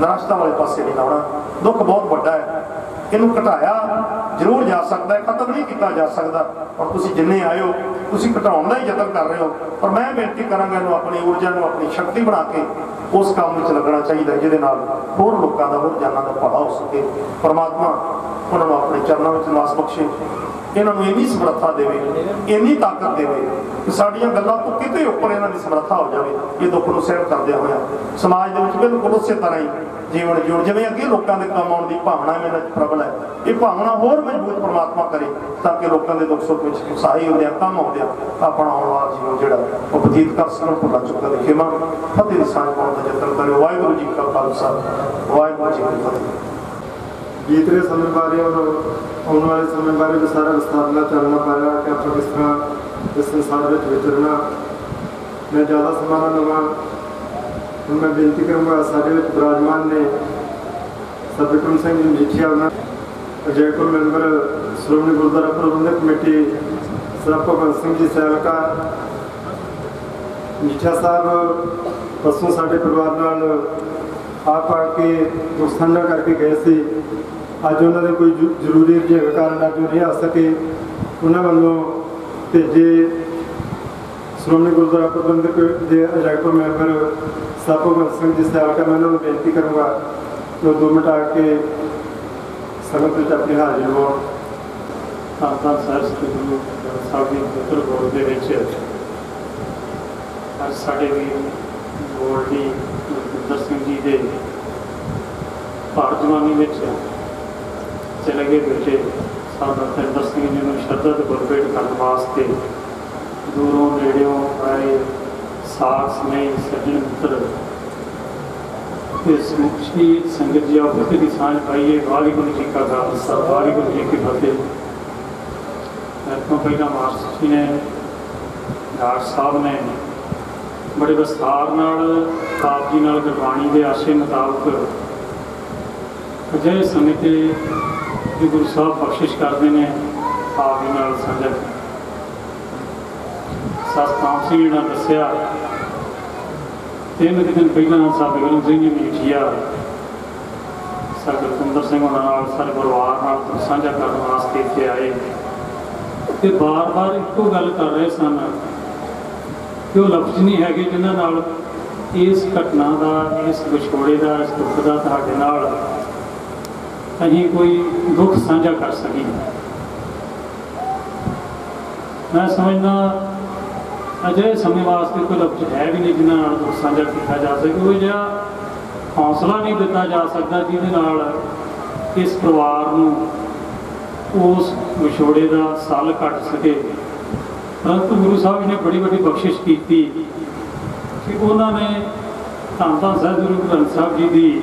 ਨਿਰਾਸ਼ਤਾ ਵਾਲੇ ਪਾਸੇ ਨਹੀਂ ਲਾਉਣਾ। ਦੁੱਖ ਬਹੁਤ ਵੱਡਾ ਹੈ। ਇਹਨੂੰ ਘਟਾਇਆ ਜ਼ਰੂਰ ਜਾ ਸਕਦਾ ਹੈ, ਖਤਮ ਨਹੀਂ ਕੀਤਾ ਜਾ ਸਕਦਾ। ਔਰ ਤੁਸੀਂ ਜਿੰਨੇ ਆਇਓ, ਤੁਸੀਂ ਘਟਾਉਣ ਦਾ ਹੀ ਯਤਨ ਕਰ ਰਹੇ ਹੋ। ਪਰ ਮੈਂ ਬੇਨਤੀ ਕਰਾਂਗਾ ਇਹਨੂੰ ਆਪਣੀ ਊਰਜਾ ਨੂੰ, ਆਪਣੀ ਸ਼ਕਤੀ ਬਣਾ ਕੇ ਉਸ ਕੰਮ ਵਿੱਚ ਲੱਗਣਾ ਚਾਹੀਦਾ ਜਿਹਦੇ ਨਾਲ ਹੋਰ ਲੋਕਾਂ ਦਾ, ਹੋਰ ਜਾਨਾਂ ਦਾ ਭਲਾ ਹੋ ਸਕੇ। ਪਰਮਾਤਮਾ ਉਹਨਾਂ ਨੂੰ ਆਪਣੇ ਚਰਨਾਂ ਵਿੱਚ ਨਿਵਾਸ ਬਖਸ਼ੇ। ਇਹਨਾਂ ਨੂੰ ਇੰਨੀ ਸਮਰੱਥਾ ਦੇਵੇ, ਇੰਨੀ ਤਾਕਤ ਦੇਵੇ ਕਿ ਸਾਡੀਆਂ ਗੱਲਾਂ ਤੋਂ ਕਿਤੇ ਉੱਪਰ ਇਹਨਾਂ ਦੀ ਸਮਰੱਥਾ ਹੋ ਜਾਵੇ, ਇਹ ਦੁੱਖ ਨੂੰ ਸਹਿਣ ਕਰਦਿਆਂ ਹੋਇਆ। ਸਮਾਜ ਦੇ ਵਿੱਚ ਬਿਲਕੁਲ ਉਸੇ ਤਰ੍ਹਾਂ ਹੀ ਜੀਵਨ ਜਿਉਣ, ਜਿਵੇਂ ਅੱਗੇ ਲੋਕਾਂ ਦੇ ਕੰਮ ਆਉਣ ਦੀ ਭਾਵਨਾ ਇਹਨਾਂ 'ਚ ਪ੍ਰਬਲ ਹੈ। ਇਹ ਭਾਵਨਾ ਹੋਰ ਮਜ਼ਬੂਤ ਪ੍ਰਮਾਤਮਾ ਕਰੇ ਤਾਂ ਕਿ ਲੋਕਾਂ ਦੇ ਦੁੱਖ ਸੁੱਖ ਵਿੱਚ ਉਤਸ਼ਾਹੀ ਹੁੰਦੇ ਆ ਕੰਮ ਆਉਂਦੇ ਆ ਆਪਣਾ ਆਉਣ ਵਾਲਾ ਜੀਵਨ ਜਿਹੜਾ ਉਹ ਬਤੀਤ ਕਰ ਸਕਣ, ਭੁੱਲਾ ਚੁੱਕਾ ਦੇ ਖੇਮਾ ਫਤਿਹ ਦੀ ਸਾਂਝ ਪਾਉਣ ਦਾ ਯਤਨ ਕਰਿਓ। ਵਾਹਿਗੁਰੂ ਜੀ ਕਾ ਖਾਲਸਾ, ਵਾਹਿਗੁਰੂ ਜੀ ਕੀ ਫਤਿਹ। ਬੀਤ ਬੀਤਦੇ ਸਮੇਂ ਬਾਰੇ ਔਰ ਆਉਣ ਵਾਲੇ ਸਮੇਂ ਬਾਰੇ ਵੀ ਸਾਰਾ ਵਿਸਥਾਰ ਨਾਲ ਚੱਲਣਾ ਪਾਇਆ ਕਿ ਆਪਾਂ ਕਿਸ ਤਰ੍ਹਾਂ ਇਸ ਸੰਸਾਰ ਵਿੱਚ ਵਿਚਰਨਾ। ਮੈਂ ਜ਼ਿਆਦਾ ਸਮਾਂ ਨਾ ਲਵਾਂ। ਹੁਣ ਮੈਂ ਬੇਨਤੀ ਕਰੂੰਗਾ ਸਾਡੇ ਵਿੱਚ ਬਿਰਾਜਮਾਨ ਨੇ ਸਰਬਿਕਰਮ ਸਿੰਘ ਜੀ ਮਜੀਠੀਆ ਉਹਨਾਂ ਅਜੈਕੁਰ member Shiromani Gurdwara Parbandhak committee sir Bhagwant Singh ji ਸੈਵਕਾ Majithia ਸਾਹਿਬ, ਪਰਸੋਂ ਸਾਡੇ ਪਰਿਵਾਰ ਨਾਲ ਆਪ ਆ ਕੇ ਦੁੱਖ ਸਾਂਝਾ ਕਰਕੇ ਗਏ ਸੀ। ਅੱਜ ਉਹਨਾਂ ਦੇ ਕੋਈ ਜ਼ਰੂਰੀ ਰੁਝੇਵੇਂ ਕਾਰਨ ਅੱਜ ਨਹੀਂ ਆ ਸਕੇ, ਉਹਨਾਂ ਵੱਲੋਂ ਭੇਜੇ ਸ਼੍ਰੋਮਣੀ ਗੁਰਦੁਆਰਾ ਪ੍ਰਬੰਧਕ ਦੇ ਅਜਾਇਬ ਮੈਂਬਰ ਸਾਹਿਬ ਭਗਵੰਤ ਸਿੰਘ ਜੀ ਸੈਵਕਾ ਮੈਂ ਉਹਨਾਂ ਨੂੰ ਬੇਨਤੀ ਕਰੂੰਗਾ ਜੋ ਦੋ ਮਿੰਟ ਆ ਕੇ ਸੰਗਤ ਵਿੱਚ ਆਪਣੀ ਹਾਜ਼ਰੀ ਲਵਾਉਣ ਤਾਂ ਤਾਂ ਸਰ ਸ੍ਰੀ ਗੁਰੂ ਗ੍ਰੰਥ ਸਾਹਿਬ ਦੀ ਪੁੱਤਰ ਬੋਲ ਦੇ ਵਿੱਚ ਅੱਜ ਸਾਡੇ ਵੀ ਗੋਲਡੀ ਗੁਰਦਰ ਸਿੰਘ ਜੀ ਦੇ ਭਾਰ ਜਵਾਨੀ ਵਿੱਚ ਚਲੇ ਗਏ ਬੱਚੇ ਸਾਡਾ ਤੇਂਦਰ ਸਿੰਘ ਜੀ ਨੂੰ ਸ਼ਰਧਾ ਤੇ ਗੁਰਪੇਟ ਕਰਨ ਵਾਸਤੇ ਦੂਰੋਂ ਨੇੜਿਓਂ ਆਏ ਸਾਥ ਸਮੇਤ ਸੱਜਣ ਮਿੱਤਰ। ਇਸ ਮੁਖੀ ਸੰਗਤ ਜੀ ਆਪਸ ਦੀ ਸਾਂਝ ਪਾਈਏ। ਵਾਹਿਗੁਰੂ ਜੀ ਕਾ ਖਾਲਸਾ, ਵਾਹਿਗੁਰੂ ਜੀ ਕੀ ਫਤਿਹ। ਮੈਂ ਤੋਂ ਪਹਿਲਾਂ ਮਾਸਟਰ ਜੀ ਨੇ, ਡਾਕਟਰ ਸਾਹਿਬ ਨੇ ਬੜੇ ਵਿਸਥਾਰ ਨਾਲ ਆਪ ਜੀ ਨਾਲ ਗੁਰਬਾਣੀ ਦੇ ਆਸ਼ੇ ਮੁਤਾਬਕ ਅਜਿਹੇ ਸਮੇਂ ਤੇ ਜੋ ਗੁਰੂ ਸਾਹਿਬ ਬਖਸ਼ਿਸ਼ ਕਰਦੇ ਨੇ, ਆਪ ਜੀ ਨਾਲ ਸਾਂਝਾ ਸਤਨਾਮ ਸਿੰਘ ਜੀ ਨੇ ਦੱਸਿਆ, ਤਿੰਨ ਕੁ ਦਿਨ ਪਹਿਲਾਂ ਸਾਹਿਬ ਗੁਰੂ ਸਿੰਘ ਜੀ ਮੀਠੀਆ ਸਰਦਾਰ ਕੁੰਦਰ ਸਿੰਘ ਉਹਨਾਂ ਨਾਲ ਸਾਡੇ ਪਰਿਵਾਰ ਨਾਲ ਸਾਂਝਾ ਕਰਨ ਵਾਸਤੇ ਇੱਥੇ ਆਏ ਤੇ ਬਾਰ-ਬਾਰ ਇੱਕੋ ਗੱਲ ਕਰ ਰਹੇ ਸਨ ਕਿ ਉਹ ਲਫ਼ਜ਼ ਨਹੀਂ ਹੈਗੇ ਜਿਨ੍ਹਾਂ ਨਾਲ ਇਸ ਘਟਨਾ ਦਾ, ਇਸ ਵਿਛੋੜੇ ਦਾ, ਇਸ ਦੁੱਖ ਦਾ ਤੁਹਾਡੇ ਨਾਲ ਅਸੀਂ ਕੋਈ ਦੁੱਖ ਸਾਂਝਾ ਕਰ ਸਕੀਏ। ਮੈਂ ਸਮਝਦਾ ਅਜੇ ਸਮੇਂ ਵਾਸਤੇ ਕੋਈ ਲਫ਼ਜ਼ ਹੈ ਵੀ ਨਹੀਂ ਜਿਨ੍ਹਾਂ ਨਾਲ ਦੁੱਖ ਸਾਂਝਾ ਕੀਤਾ ਜਾ ਸਕੇ। ਉਹ ਜਿਹਾ ਹੌਸਲਾ ਨਹੀਂ ਦਿੱਤਾ ਜਾ ਸਕਦਾ ਜਿਹਦੇ ਨਾਲ ਇਸ ਪਰਿਵਾਰ ਨੂੰ ਉਸ ਵਿਛੋੜੇ ਦਾ ਸੱਲ ਕੱਟ ਸਕੇ। ਪਰੰਤੂ ਗੁਰੂ ਸਾਹਿਬ ਜੀ ਨੇ ਬੜੀ ਵੱਡੀ ਬਖਸ਼ਿਸ਼ ਕੀਤੀ ਕਿ ਉਹਨਾਂ ਨੇ ਧੰਨ ਧੰਨ ਸਾਹਿਬ ਗੁਰੂ ਗ੍ਰੰਥ ਸਾਹਿਬ ਜੀ ਦੀ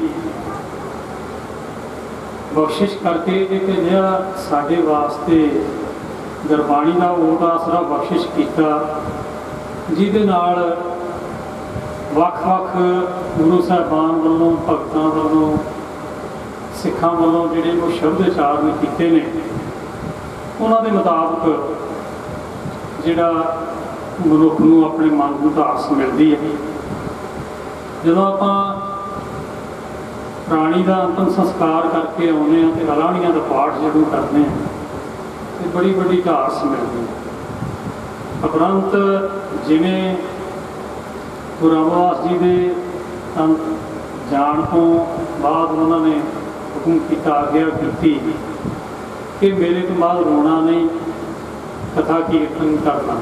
ਬਖਸ਼ਿਸ਼ ਕਰਕੇ ਇੱਕ ਅਜਿਹਾ ਸਾਡੇ ਵਾਸਤੇ ਗੁਰਬਾਣੀ ਦਾ ਓਟ ਆਸਰਾ ਬਖਸ਼ਿਸ਼ ਕੀਤਾ, ਜਿਹਦੇ ਨਾਲ ਵੱਖ-ਵੱਖ ਗੁਰੂ ਸਾਹਿਬਾਨ ਵੱਲੋਂ, ਭਗਤਾਂ ਵੱਲੋਂ, ਸਿੱਖਾਂ ਵੱਲੋਂ ਜਿਹੜੇ ਉਹ ਸ਼ਬਦ ਉਚਾਰਨ ਕੀਤੇ ਨੇ, ਉਹਨਾਂ ਦੇ ਮੁਤਾਬਕ ਜਿਹੜਾ ਮਨੁੱਖ ਨੂੰ ਆਪਣੇ ਮਨ ਨੂੰ ਧਾਰਸ ਮਿਲਦੀ ਹੈ। ਜਦੋਂ ਆਪਾਂ ਪ੍ਰਾਣੀ ਦਾ ਅੰਤਮ ਸੰਸਕਾਰ ਕਰਕੇ ਆਉਂਦੇ ਹਾਂ ਤੇ ਅਲਾਣੀਆਂ ਦਾ ਪਾਠ ਜਦੋਂ ਕਰਦੇ ਹਾਂ, ਤੇ ਬੜੀ ਵੱਡੀ ਘਾਸ ਮਿਲਦੀ ਹੈ। ਉਪਰੰਤ ਜਿਵੇਂ ਗੁਰੂ ਰਾਮਦਾਸ ਜੀ ਦੇ ਜਾਣ ਤੋਂ ਬਾਅਦ ਉਹਨਾਂ ਨੇ ਹੁਕਮ ਕੀਤਾ, ਆਗਿਆ ਕੀਤੀ ਕਿ ਮੇਰੇ ਤੋਂ ਬਾਅਦ ਰੋਣਾ ਨਹੀਂ। ਕਥਾ ਕੀਰਤਨ ਕਰਨਾ।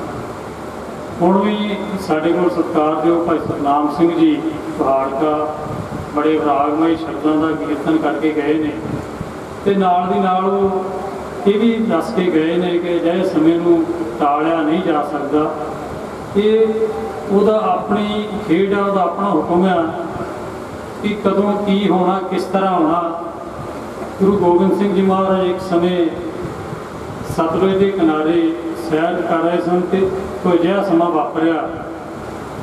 ਹੁਣ ਵੀ ਸਾਡੇ ਕੋਲ ਸਤਿਕਾਰਯੋਗ ਭਾਈ ਸਤਨਾਮ ਸਿੰਘ ਜੀ ਪਹਾੜਕਾ ਬੜੇ ਰਾਗਮਈ ਸ਼ਬਦਾਂ ਦਾ ਕੀਰਤਨ ਕਰਕੇ ਗਏ ਨੇ ਤੇ ਨਾਲ ਦੀ ਨਾਲ ਉਹ ਇਹ ਵੀ ਦੱਸ ਕੇ ਗਏ ਨੇ ਕਿ ਅਜਿਹੇ ਸਮੇਂ ਨੂੰ ਟਾਲਿਆ ਨਹੀਂ ਜਾ ਸਕਦਾ। ਇਹ ਉਹਦਾ ਆਪਣੀ ਖੇਡ ਆ, ਉਹਦਾ ਆਪਣਾ ਹੁਕਮ ਆ ਕਿ ਕਦੋਂ ਕੀ ਹੋਣਾ, ਕਿਸ ਤਰ੍ਹਾਂ ਹੋਣਾ। ਗੁਰੂ ਗੋਬਿੰਦ ਸਿੰਘ ਜੀ ਮਹਾਰਾਜ ਇੱਕ ਸਮੇਂ ਸਤਲੁਜ ਦੇ ਕਿਨਾਰੇ ਸੈਰ ਕਰ ਰਹੇ ਸਨ ਤੇ ਕੋਈ ਅਜਿਹਾ ਸਮਾਂ ਵਾਪਰਿਆ।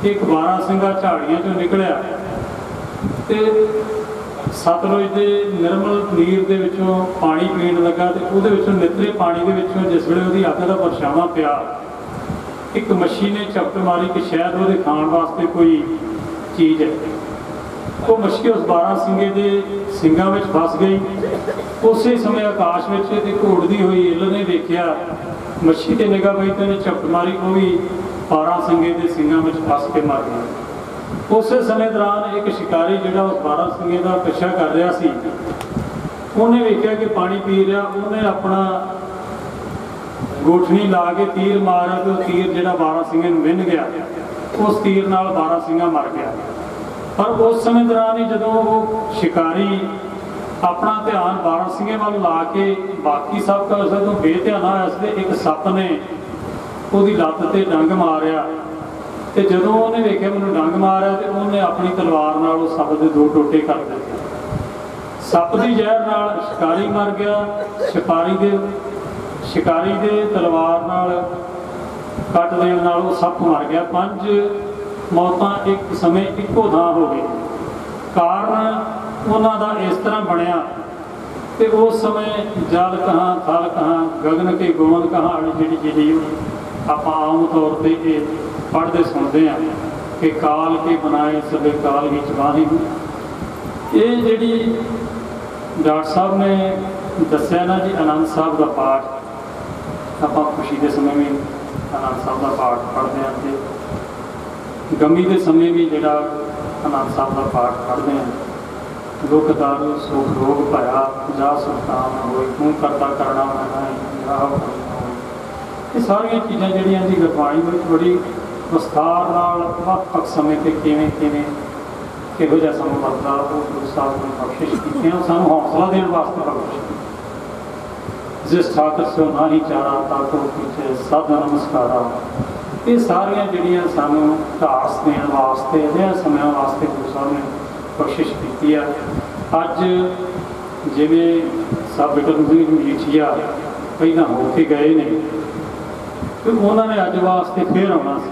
ਇੱਕ ਬਾਰਾਂ ਸਿੰਘਾ ਝਾੜੀਆਂ ਚੋਂ ਨਿਕਲਿਆ ਤੇ ਸਤਲੁਜ ਦੇ ਨਿਰਮਲ ਨੀਰ ਦੇ ਵਿੱਚੋਂ ਪਾਣੀ ਪੀਣ ਲੱਗਾ ਤੇ ਉਹਦੇ ਵਿੱਚੋਂ ਨਿਤਰੇ ਪਾਣੀ ਦੇ ਵਿੱਚੋਂ ਜਿਸ ਵੇਲੇ ਉਹਦੀ ਅੱਗ ਦਾ ਪਰਛਾਵਾਂ ਪਿਆ, ਇੱਕ ਮੱਛੀ ਨੇ ਚਪਟ ਮਾਰੀ ਕਿ ਸ਼ਾਇਦ ਉਹਦੇ ਖਾਣ ਵਾਸਤੇ ਕੋਈ ਚੀਜ਼ ਹੈ। ਉਹ ਮੱਛੀ ਉਸ 12 ਸਿੰਘੇ ਦੇ ਸਿੰਘਾਂ ਵਿੱਚ ਫਸ ਗਈ ਉਸੇ ਸਮੇਂ ਆਕਾਸ਼ ਵਿੱਚ ਇੱਕ ਉੜਦੀ ਹੋਈ ਇੱਲ ਨੇ ਵੇਖਿਆ, ਮੱਛੀ ਤੇ ਨਿਗਾਹ ਪਈ ਤੇ ਝਪਟ ਮਾਰੀ, ਉਹ ਵੀ 12 ਸਿੰਘੇ ਦੇ ਸਿੰਘਾਂ ਵਿੱਚ ਫਸ ਕੇ ਮਰ ਗਿਆ ਉਸੇ ਸਮੇਂ ਦੌਰਾਨ ਇੱਕ ਸ਼ਿਕਾਰੀ ਜਿਹੜਾ ਉਸ 12 ਸਿੰਘੇ ਦਾ ਪਿੱਛਾ ਕਰ ਰਿਹਾ ਸੀ, ਉਹਨੇ ਵੇਖਿਆ ਕਿ ਪਾਣੀ ਪੀ ਰਿਹਾ, ਉਹਨੇ ਆਪਣਾ ਗੋਠਣੀ ਲਾ ਕੇ ਤੀਰ ਮਾਰਿਆ ਤੇ ਉਹ ਤੀਰ ਜਿਹੜਾ 12 ਸਿੰਘੇ ਨੂੰ ਵਿੰਨ ਗਿਆ, ਉਸ ਤੀਰ ਨਾਲ 12 ਸਿੰਘਾ ਮਰ ਗਿਆ। ਪਰ ਉਸ ਸਮੇਂ ਦੌਰਾਨ ਹੀ ਜਦੋਂ ਉਹ ਸ਼ਿਕਾਰੀ ਆਪਣਾ ਧਿਆਨ 12 ਸਿੰਘੇ ਵੱਲ ਲਾ ਕੇ ਬਾਕੀ ਸਭ ਕਾਸੇ ਤੋਂ ਬੇਧਿਆਨਾ ਹੋਇਆ ਸੀ ਤੇ ਇੱਕ ਸੱਪ ਨੇ ਉਹਦੀ ਲੱਤ ਤੇ ਡੰਗ ਮਾਰਿਆ। ਤੇ ਜਦੋਂ ਉਹਨੇ ਵੇਖਿਆ ਮੈਨੂੰ ਡੰਗ ਮਾਰਿਆ ਤੇ ਉਹਨੇ ਆਪਣੀ ਤਲਵਾਰ ਨਾਲ ਉਹ ਸੱਪ ਦੇ ਦੋ ਟੋਟੇ ਕਰ ਦਿੱਤੇ। ਸੱਪ ਦੀ ਜ਼ਹਿਰ ਨਾਲ ਸ਼ਿਕਾਰੀ ਮਰ ਗਿਆ, ਸ਼ਿਕਾਰੀ ਦੇ ਸ਼ਿਕਾਰੀ ਦੇ ਤਲਵਾਰ ਨਾਲ ਕੱਟ ਦੇਣ ਨਾਲ ਉਹ ਸੱਪ ਮਰ ਗਿਆ। ਪੰਜ ਮੌਤਾਂ ਇੱਕ ਸਮੇਂ ਇੱਕੋ ਥਾਂ ਹੋ ਗਈ। ਕਾਰਨ ਉਹਨਾਂ ਦਾ ਇਸ ਤਰ੍ਹਾਂ ਬਣਿਆ ਤੇ ਉਸ ਸਮੇਂ ਜਲ ਕਹਾਂ, ਥਲ ਕਹਾਂ, ਗਗਨ ਕੇ ਗੋਂਦ ਕਹਾ ਵਾਲੀ ਜਿਹੜੀ ਜਿਹੜੀ ਆਪਾਂ ਆਮ ਤੌਰ ਤੇ ਇਹ ਪੜ੍ਹਦੇ ਸੁਣਦੇ ਆ ਕਿ ਕਾਲ ਕੇ ਬਣਾਏ ਸਭੇ ਕਾਲ ਵਿੱਚ ਵਾਹੀ ਇਹ ਜਿਹੜੀ ਡਾਕਟਰ ਸਾਹਿਬ ਨੇ ਦੱਸਿਆ ਨਾ ਜੀ ਆਨੰਦ ਸਾਹਿਬ ਦਾ ਪਾਠ, ਆਪਾਂ ਖੁਸ਼ੀ ਦੇ ਸਮੇਂ ਵੀ ਆਨੰਦ ਸਾਹਿਬ ਦਾ ਪਾਠ ਪੜ੍ਹਦੇ ਹਾਂ ਤੇ ਗਮੀ ਦੇ ਸਮੇਂ ਵੀ ਜਿਹੜਾ ਆਨੰਦ ਸਾਹਿਬ ਦਾ ਪਾਠ ਪੜ੍ਹਦੇ ਹਾਂ। ਦੁੱਖ ਦਾਰੂ ਸੁਖ ਰੋਗ ਭਇਆ, ਜਾ ਸੁਲਤਾਨ ਹੋਈ ਤੂੰ ਕਰਤਾ ਕਰਨਾ ਮਨਾ ਰਾਹ ਇਹ ਸਾਰੀਆਂ ਚੀਜ਼ਾਂ ਜਿਹੜੀਆਂ ਦੀ ਗੁਰਬਾਣੀ ਵਿੱਚ ਬੜੀ ਵਿਸਥਾਰ ਨਾਲ ਵੱਖ ਵੱਖ ਸਮੇਂ ਤੇ ਕਿਵੇਂ ਕਿਵੇਂ ਕਿਹੋ ਜਿਹਾ ਸਮਾਂ ਵਰਤਦਾ ਉਹ ਗੁਰੂ ਸਾਹਿਬ ਨੇ ਬਖਸ਼ਿਸ਼ ਕੀਤੀਆਂ ਸਾਨੂੰ ਹੌਸਲਾ ਦੇਣ ਵਾਸਤੇ ਬਖਸ਼ਿਸ਼ ਕੀਤੀ। ਜਿਸ ਠਾਕਰ ਸੋ ਨਾਹੀ ਚਾਰਾ ਤਾਕੋ ਪਿਛੇ ਸਦ ਨਮਸਕਾਰਾ। ਇਹ ਸਾਰੀਆਂ ਜਿਹੜੀਆਂ ਸਾਨੂੰ ਢਾਸ ਦੇਣ ਵਾਸਤੇ, ਅਜਿਹੇ ਸਮਿਆਂ ਵਾਸਤੇ ਗੁਰੂ ਸਾਹਿਬ ਨੇ ਬਖਸ਼ਿਸ਼ ਕੀਤੀ। ਆ? ਅੱਜ ਜਿਵੇਂ ਸਭ ਬਿਕਰਮ ਸਿੰਘ ਮਜੀਠੀਆ ਪਹਿਲਾਂ ਹੋ ਕੇ ਗਏ ਨੇ, ਤੇ ਉਹਨਾਂ ਨੇ ਅੱਜ ਵਾਸਤੇ ਫੇਰ ਆਉਣਾ ਸੀ।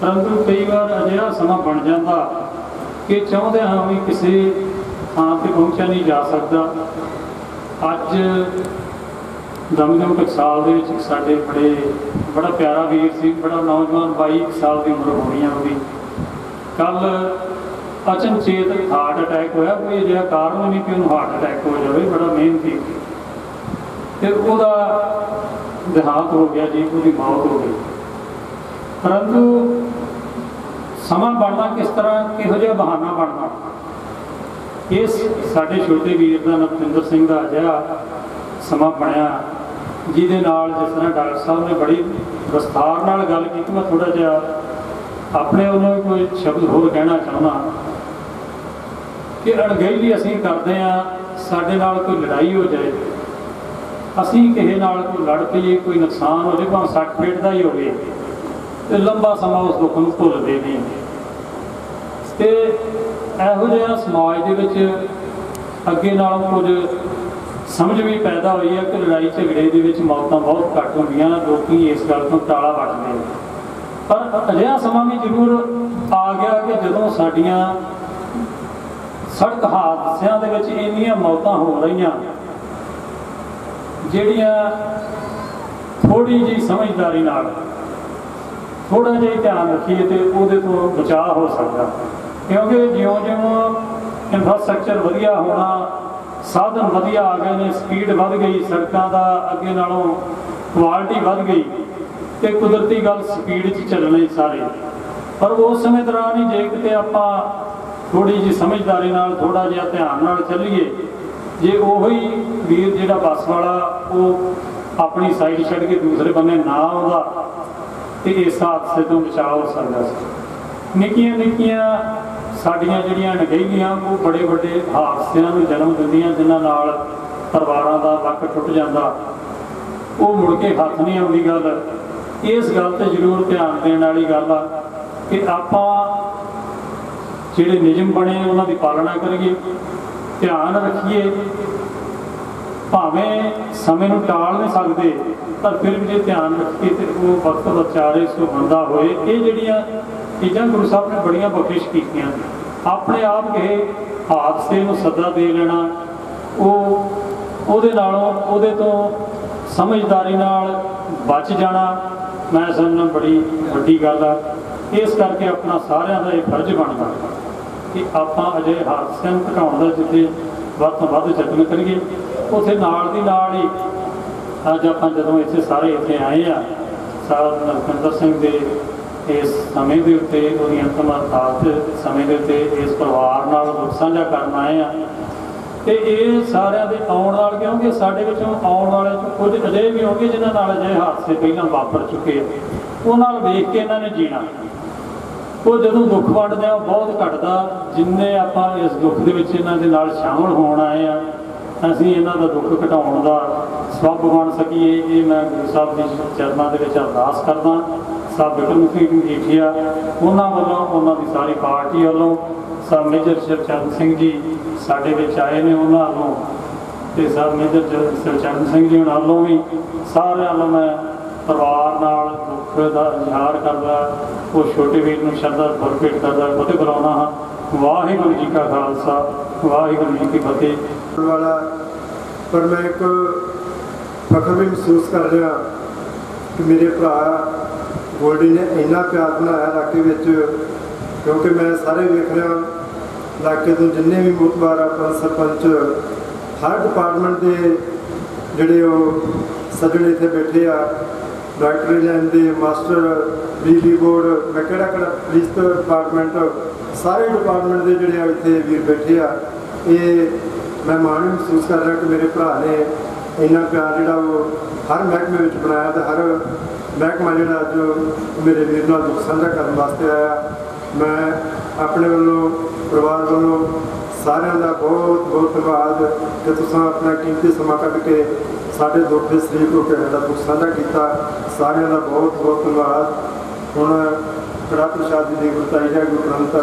ਪਰੰਤੂ ਕਈ ਵਾਰ ਅਜਿਹਾ ਸਮਾਂ ਬਣ ਜਾਂਦਾ ਕਿ ਚਾਹੁੰਦੇ ਹਾਂ ਵੀ ਕਿਸੇ ਥਾਂ ਤੇ ਪਹੁੰਚਿਆ ਨਹੀਂ ਜਾ ਸਕਦਾ। ਅੱਜ ਦਮਦਮ ਟਕਸਾਲ ਦੇ ਵਿੱਚ ਸਾਡੇ ਬੜੇ, ਬੜਾ ਪਿਆਰਾ ਵੀਰ ਸੀ, ਬੜਾ ਨੌਜਵਾਨ 22 ਸਾਲ ਦੀ ਉਮਰ ਹੋਣੀ ਆ ਉਹਦੀ। ਕੱਲ ਅਚਨਚੇਤ ਹਾਰਟ ਅਟੈਕ ਹੋਇਆ ਕੋਈ ਅਜਿਹਾ ਕਾਰਨ ਨਹੀਂ ਕਿ ਉਹਨੂੰ ਹਾਰਟ ਅਟੈਕ ਹੋ ਜਾਵੇ, ਬੜਾ ਮਿਹਨਤੀ। ਫਿਰ ਉਹਦਾ ਦੇਹਾਂਤ ਹੋ ਗਿਆ ਜੀ, ਉਹਦੀ ਮੌਤ ਹੋ ਗਈ। ਪਰੰਤੂ ਸਮਾਂ ਬਣਨਾ ਕਿਸ ਤਰ੍ਹਾਂ, ਕਿਹੋ ਜਿਹਾ ਬਹਾਨਾ ਬਣਨਾ? ਇਸ ਸਾਡੇ ਛੋਟੇ ਵੀਰ ਦਾ ਨਵਤਿੰਦਰ ਸਿੰਘ ਦਾ ਅਜਿਹਾ ਸਮਾਂ ਬਣਿਆ, ਜਿਹਦੇ ਨਾਲ ਜਿਸ ਤਰ੍ਹਾਂ ਡਾਕਟਰ ਸਾਹਿਬ ਨੇ ਬੜੀ ਵਿਸਥਾਰ ਨਾਲ ਗੱਲ ਕੀਤੀ, ਮੈਂ ਥੋੜਾ ਜਿਹਾ ਆਪਣੇ ਵੱਲੋਂ ਕੋਈ ਸ਼ਬਦ ਹੋਰ ਕਹਿਣਾ ਚਾਹੁੰਦਾ। ਕਿ ਅਣਗਹਿਲੀ ਅਸੀਂ ਕਰਦੇ ਆ ਸਾਡੇ ਨਾਲ ਕੋਈ ਲੜਾਈ ਹੋ ਜਾਏ, ਅਸੀਂ ਕਿਸੇ ਨਾਲ ਕੋਈ ਲੜ ਪਈਏ, ਕੋਈ ਨੁਕਸਾਨ ਹੋ ਜਾਏ, ਭਾਵੇਂ ਸੱਟ ਫੇਟ ਦਾ ਹੀ ਹੋਵੇ, ਤੇ ਲੰਬਾ ਸਮਾਂ ਉਸ ਦੁੱਖ ਨੂੰ ਭੁੱਲਦੇ ਨਹੀਂ ਤੇ ਇਹੋ ਜਿਹਾ ਸਮਾਜ ਦੇ ਵਿੱਚ ਅੱਗੇ ਨਾਲੋਂ ਕੁਝ ਸਮਝ ਵੀ ਪੈਦਾ ਹੋਈ ਹੈ ਕਿ ਲੜਾਈ ਝਗੜੇ ਦੇ ਵਿੱਚ ਮੌਤਾਂ ਬਹੁਤ ਘੱਟ ਹੁੰਦੀਆਂ ਲੋਕੀ ਇਸ ਗੱਲ ਤੋਂ ਟਾਲਾ ਵੱਟਦੇ ਨੇ। ਪਰ ਅਜਿਹਾ ਸਮਾਂ ਵੀ ਜ਼ਰੂਰ ਆ ਗਿਆ ਕਿ ਜਦੋਂ ਸਾਡੀਆਂ ਸੜਕ ਹਾਦਸਿਆਂ ਦੇ ਵਿੱਚ ਇੰਨੀਆਂ ਮੌਤਾਂ ਹੋ ਰਹੀਆਂ, ਜਿਹੜੀਆਂ ਥੋੜੀ ਜਿਹੀ ਸਮਝਦਾਰੀ ਨਾਲ ਥੋੜਾ ਜਿਹਾ ਧਿਆਨ ਰੱਖੀਏ ਤੇ ਉਹਦੇ ਤੋਂ ਬਚਾਅ ਹੋ ਸਕਦਾ। ਕਿਉਂਕਿ ਜਿਉਂ-ਜਿਉਂ ਇਨਫਰਾਸਟ੍ਰਕਚਰ ਵਧੀਆ ਹੋਣਾ, ਸਾਧਨ ਵਧੀਆ ਆ ਗਏ ਨੇ ਸਪੀਡ ਵੱਧ ਗਈ, ਸੜਕਾਂ ਦਾ ਅੱਗੇ ਨਾਲੋਂ ਕੁਆਲਿਟੀ ਵੱਧ ਗਈ, ਤੇ ਕੁਦਰਤੀ ਗੱਲ ਸਪੀਡ 'ਚ ਚੱਲਣੇ ਸਾਰੇ। ਪਰ ਉਸ ਸਮੇਂ ਦੌਰਾਨ ਹੀ ਜੇ ਕਿਤੇ ਆਪਾਂ ਥੋੜੀ ਜਿਹੀ ਸਮਝਦਾਰੀ ਨਾਲ ਥੋੜਾ ਜਿਹਾ ਧਿਆਨ ਨਾਲ ਚੱਲੀਏ। ਜੇ ਉਹੀ ਵੀਰ ਜਿਹੜਾ ਬੱਸ ਵਾਲਾ, ਉਹ ਆਪਣੀ ਸਾਈਡ ਛੱਡ ਕੇ ਦੂਸਰੇ ਬੰਨੇ ਨਾ ਆਉਂਦਾ, ਤੇ ਇਸ ਹਾਦਸੇ ਤੋਂ ਬਚਾਅ ਹੋ ਸਕਦਾ ਸੀ। ਨਿੱਕੀਆਂ ਨਿੱਕੀਆਂ ਸਾਡੀਆਂ ਜਿਹੜੀਆਂ ਨਗਹਿਲੀਆਂ ਉਹ ਬੜੇ ਵੱਡੇ ਹਾਦਸਿਆਂ ਨੂੰ ਜਨਮ ਦਿੰਦੀਆਂ, ਜਿਨ੍ਹਾਂ ਨਾਲ ਪਰਿਵਾਰਾਂ ਦਾ ਵਕ ਟੁੱਟ ਜਾਂਦਾ। ਉਹ ਮੁੜ ਕੇ ਹੱਥ ਨਹੀਂ ਆਉਂਦੀ ਗੱਲ। ਇਸ ਗੱਲ ਤੇ ਜ਼ਰੂਰ ਧਿਆਨ ਦੇਣ ਵਾਲੀ ਗੱਲ ਆ ਕਿ ਆਪਾਂ ਜਿਹੜੇ ਨਿਯਮ ਬਣੇ ਉਹਨਾਂ ਦੀ ਪਾਲਣਾ ਕਰੀਏ, ਧਿਆਨ ਰੱਖੀਏ। ਭਾਵੇਂ ਸਮੇਂ ਨੂੰ ਟਾਲ ਨਹੀਂ ਸਕਦੇ, ਪਰ ਫਿਰ ਵੀ ਜੇ ਧਿਆਨ ਰੱਖੀਏ ਤੇ ਉਹ ਵਕਤ ਵਿਚਾਰੇ ਸੋ ਬੰਦਾ ਹੋਏ। ਇਹ ਜਿਹੜੀਆਂ ਚੀਜ਼ਾਂ ਗੁਰੂ ਸਾਹਿਬ ਨੇ ਬੜੀਆਂ ਬਖਸ਼ਿਸ਼ ਕੀਤੀਆਂ। ਆਪਣੇ ਆਪ ਕਿਸੇ ਹਾਦਸੇ ਨੂੰ ਸੱਦਾ ਦੇ ਲੈਣਾ, ਉਹ ਉਹਦੇ ਨਾਲੋਂ, ਉਹਦੇ ਤੋਂ ਸਮਝਦਾਰੀ ਨਾਲ ਬਚ ਜਾਣਾ, ਮੈਂ ਸਮਝਣਾ ਬੜੀ ਵੱਡੀ ਗੱਲ ਆ। ਇਸ ਕਰਕੇ ਆਪਣਾ ਸਾਰਿਆਂ ਦਾ ਇਹ ਫਰਜ਼ ਬਣਦਾ। ਕਿ ਆਪਾਂ ਅਜੇ ਹਾਦਸਿਆਂ ਨੂੰ ਘਟਾਉਣ ਦਾ ਜਿੱਥੇ ਵੱਧ ਤੋਂ ਵੱਧ ਯਤਨ ਕਰੀਏ, ਉਥੇ ਨਾਲ ਦੀ ਨਾਲ ਹੀ ਅੱਜ ਆਪਾਂ ਜਦੋਂ ਇੱਥੇ ਸਾਰੇ ਇੱਥੇ ਆਏ ਆ ਸਾਹਿਬ ਨਰਪਿੰਦਰ ਸਿੰਘ ਦੇ ਇਸ ਸਮੇਂ ਦੇ ਉੱਤੇ, ਉਹਦੀ ਅੰਤਮ ਅਰਥਾਤ ਸਮੇਂ ਦੇ ਉੱਤੇ ਇਸ ਪਰਿਵਾਰ ਨਾਲ ਦੁੱਖ ਸਾਂਝਾ ਕਰਨ ਆਏ ਆ। ਤੇ ਇਹ ਸਾਰਿਆਂ ਦੇ ਆਉਣ ਨਾਲ ਕਿਉਂਕਿ ਸਾਡੇ ਵਿੱਚੋਂ ਆਉਣ ਵਾਲੇ ਕੁਝ ਅਜੇ ਵੀ ਹੋਣਗੇ ਜਿਨ੍ਹਾਂ ਨਾਲ ਅਜੇ ਹਾਦਸੇ ਪਹਿਲਾਂ ਵਾਪਰ ਚੁੱਕੇ ਆ। ਉਹ ਨਾਲ ਵੇਖ ਕੇ ਇਹਨਾਂ ਨੇ ਜੀਣਾ। ਉਹ ਜਦੋਂ ਦੁੱਖ ਵੰਡਦੇ ਆ, ਬਹੁਤ ਘਟਦਾ। ਜਿੰਨੇ ਆਪਾਂ ਇਸ ਦੁੱਖ ਦੇ ਵਿੱਚ ਇਹਨਾਂ ਦੇ ਨਾਲ ਸ਼ਾਮਲ ਹੋਣ ਆਏ ਆ, ਅਸੀਂ ਇਹਨਾਂ ਦਾ ਦੁੱਖ ਘਟਾਉਣ ਦਾ ਸਬਬ ਬਣ ਸਕੀਏ। ਇਹ ਮੈਂ ਗੁਰੂ ਸਾਹਿਬ ਦੀ ਚਰਨਾਂ ਦੇ ਵਿੱਚ ਅਰਦਾਸ ਕਰਦਾ। ਸਾਹਿਬ ਬਿਕਰਮ ਸਿੰਘ ਮਜੀਠੀਆ ਉਹਨਾਂ ਵੱਲੋਂ, ਉਹਨਾਂ ਦੀ ਸਾਰੀ ਪਾਰਟੀ ਵੱਲੋਂ ਸਾਹਿਬ ਮੇਜਰ ਸ਼ਰਚੰਦ ਸਿੰਘ ਜੀ ਸਾਡੇ ਵਿੱਚ ਆਏ ਨੇ ਉਹਨਾਂ ਵੱਲੋਂ ਤੇ ਸਾਹਿਬ ਮੇਜਰ ਸ਼ਰਚੰਦ ਸਿੰਘ ਜੀ ਉਹਨਾਂ ਵੱਲੋਂ ਵੀ ਸਾਰਿਆਂ ਨੂੰ ਮੈਂ ਪਰਿਵਾਰ ਨਾਲ ਦੁੱਖ ਦਾ ਇਜ਼ਹਾਰ ਕਰਦਾ ਉਹ ਛੋਟੇ ਵੀਰ ਨੂੰ ਸ਼ਰਧਾ ਪ੍ਰਗਟ ਕਰਦਾ ਫਤਿਹ ਬੁਲਾਉਣਾ ਹਾਂ, ਵਾਹਿਗੁਰੂ ਜੀ ਕਾ ਖਾਲਸਾ, ਵਾਹਿਗੁਰੂ ਜੀ ਕੀ ਫਤਿਹ। ਵਾਲਾ, ਪਰ ਮੈਂ ਇੱਕ ਫਖਰ ਵੀ ਮਹਿਸੂਸ ਕਰ ਰਿਹਾ ਕਿ ਮੇਰੇ ਭਰਾ ਗੋਲਡੀ ਨੇ ਇੰਨਾ ਪਿਆਰ ਬਣਾਇਆ ਇਲਾਕੇ ਵਿੱਚ, ਕਿਉਂਕਿ ਮੈਂ ਸਾਰੇ ਵੇਖ ਰਿਹਾ ਇਲਾਕੇ ਤੋਂ ਜਿੰਨੇ ਵੀ ਮੁਤਬਾਰ ਆਪਾਂ ਸਰਪੰਚ, ਹਰ ਡਿਪਾਰਟਮੈਂਟ ਦੇ ਜਿਹੜੇ ਉਹ ਸੱਜਣ ਇੱਥੇ ਬੈਠੇ ਆ ਡਾਕਟਰੀ ਲਾਈਨ ਦੇ ਮਾਸਟਰ ਬਿਜਲੀ ਬੋਰਡ, ਮੈਂ ਕਿਹੜਾ ਕਿਹੜਾ ਪੁਲਿਸ ਡਿਪਾਰਟਮੈਂਟ ਸਾਰੇ ਡਿਪਾਰਟਮੈਂਟ ਦੇ ਜਿਹੜੇ ਆ ਇੱਥੇ ਵੀਰ ਬੈਠੇ ਆ। ਇਹ ਮੈਂ ਮਾਣ ਮਹਿਸੂਸ ਕਰ ਰਿਹਾ ਕਿ ਮੇਰੇ ਭਰਾ ਨੇ ਇੰਨਾ ਪਿਆਰ ਜਿਹੜਾ ਉਹ ਹਰ ਮਹਿਕਮੇ ਵਿੱਚ ਬਣਾਇਆ ਤੇ ਹਰ ਮਹਿਕਮਾ ਜਿਹੜਾ ਅੱਜ ਮੇਰੇ ਵੀਰ ਨਾਲ ਦੁੱਖ ਸਾਂਝਾ ਕਰਨ ਵਾਸਤੇ ਆਇਆ। ਮੈਂ ਆਪਣੇ ਵੱਲੋਂ, ਪਰਿਵਾਰ ਵੱਲੋਂ ਸਾਰਿਆਂ ਦਾ ਬਹੁਤ ਬਹੁਤ ਧੰਨਵਾਦ ਕਿ ਤੁਸੀਂ ਆਪਣਾ ਕੀਮਤੀ ਸਮਾਂ ਕੱਢ ਕੇ ਸਾਡੇ ਦੁੱਖ ਦੇ ਸਰੀਰ ਨੂੰ ਕਹਿਣ ਦਾ ਦੁੱਖ ਸਾਂਝਾ ਕੀਤਾ। ਸਾਰਿਆਂ ਦਾ ਬਹੁਤ ਬਹੁਤ ਧੰਨਵਾਦ। ਹੁਣ ਕੜਾ ਪ੍ਰਸ਼ਾਦ ਜੀ ਦੀ ਗੁਰਤਾਈ ਹੈ, ਗੁਰੂ ਗ੍ਰੰਥ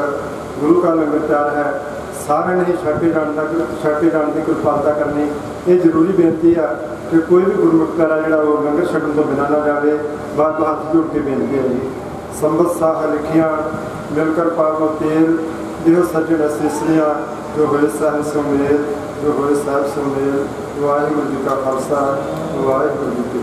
ਗੁਰੂ ਕਾ ਲੰਗਰ ਤਿਆਰ ਹੈ। ਸਾਰਿਆਂ ਨੇ ਛਾਟੇ ਜਾਣ ਦਾ ਛਾਟੇ ਜਾਣ ਦੀ ਕਿਰਪਾਲਤਾ ਕਰਨੀ। ਇਹ ਜ਼ਰੂਰੀ ਬੇਨਤੀ ਆ ਕਿ ਕੋਈ ਵੀ ਗੁਰਮੁਖ ਜਿਹੜਾ ਉਹ ਲੰਗਰ ਛਕਣ ਤੋਂ ਬਿਨਾਂ ਨਾ ਜਾਵੇ। ਬਾਤ ਤੋਂ ਹੱਥ ਜੋੜ ਕੇ ਬੇਨਤੀ ਹੈ ਜੀ। ਸੰਬਤ ਸਾਹ ਲਿਖੀਆਂ ਮਿਲ ਕਰ ਪਾਵੋ ਤੇਲ ਦਿਓ ਸੱਜਣ ਅਸੀਸਰੀਆਂ ਜੋ ਹੋਏ ਸਾਹਿਬ ਸੁਮੇਲ ਜੋ ਹੋਏ ਸਾਹਿਬ ਸੁਮੇਲ ਵਾਹਿਗੁਰੂ ਜੀ ਕਾ ਖਾਲਸਾ, ਵਾਹਿਗੁਰੂ ਜੀ ਕੀ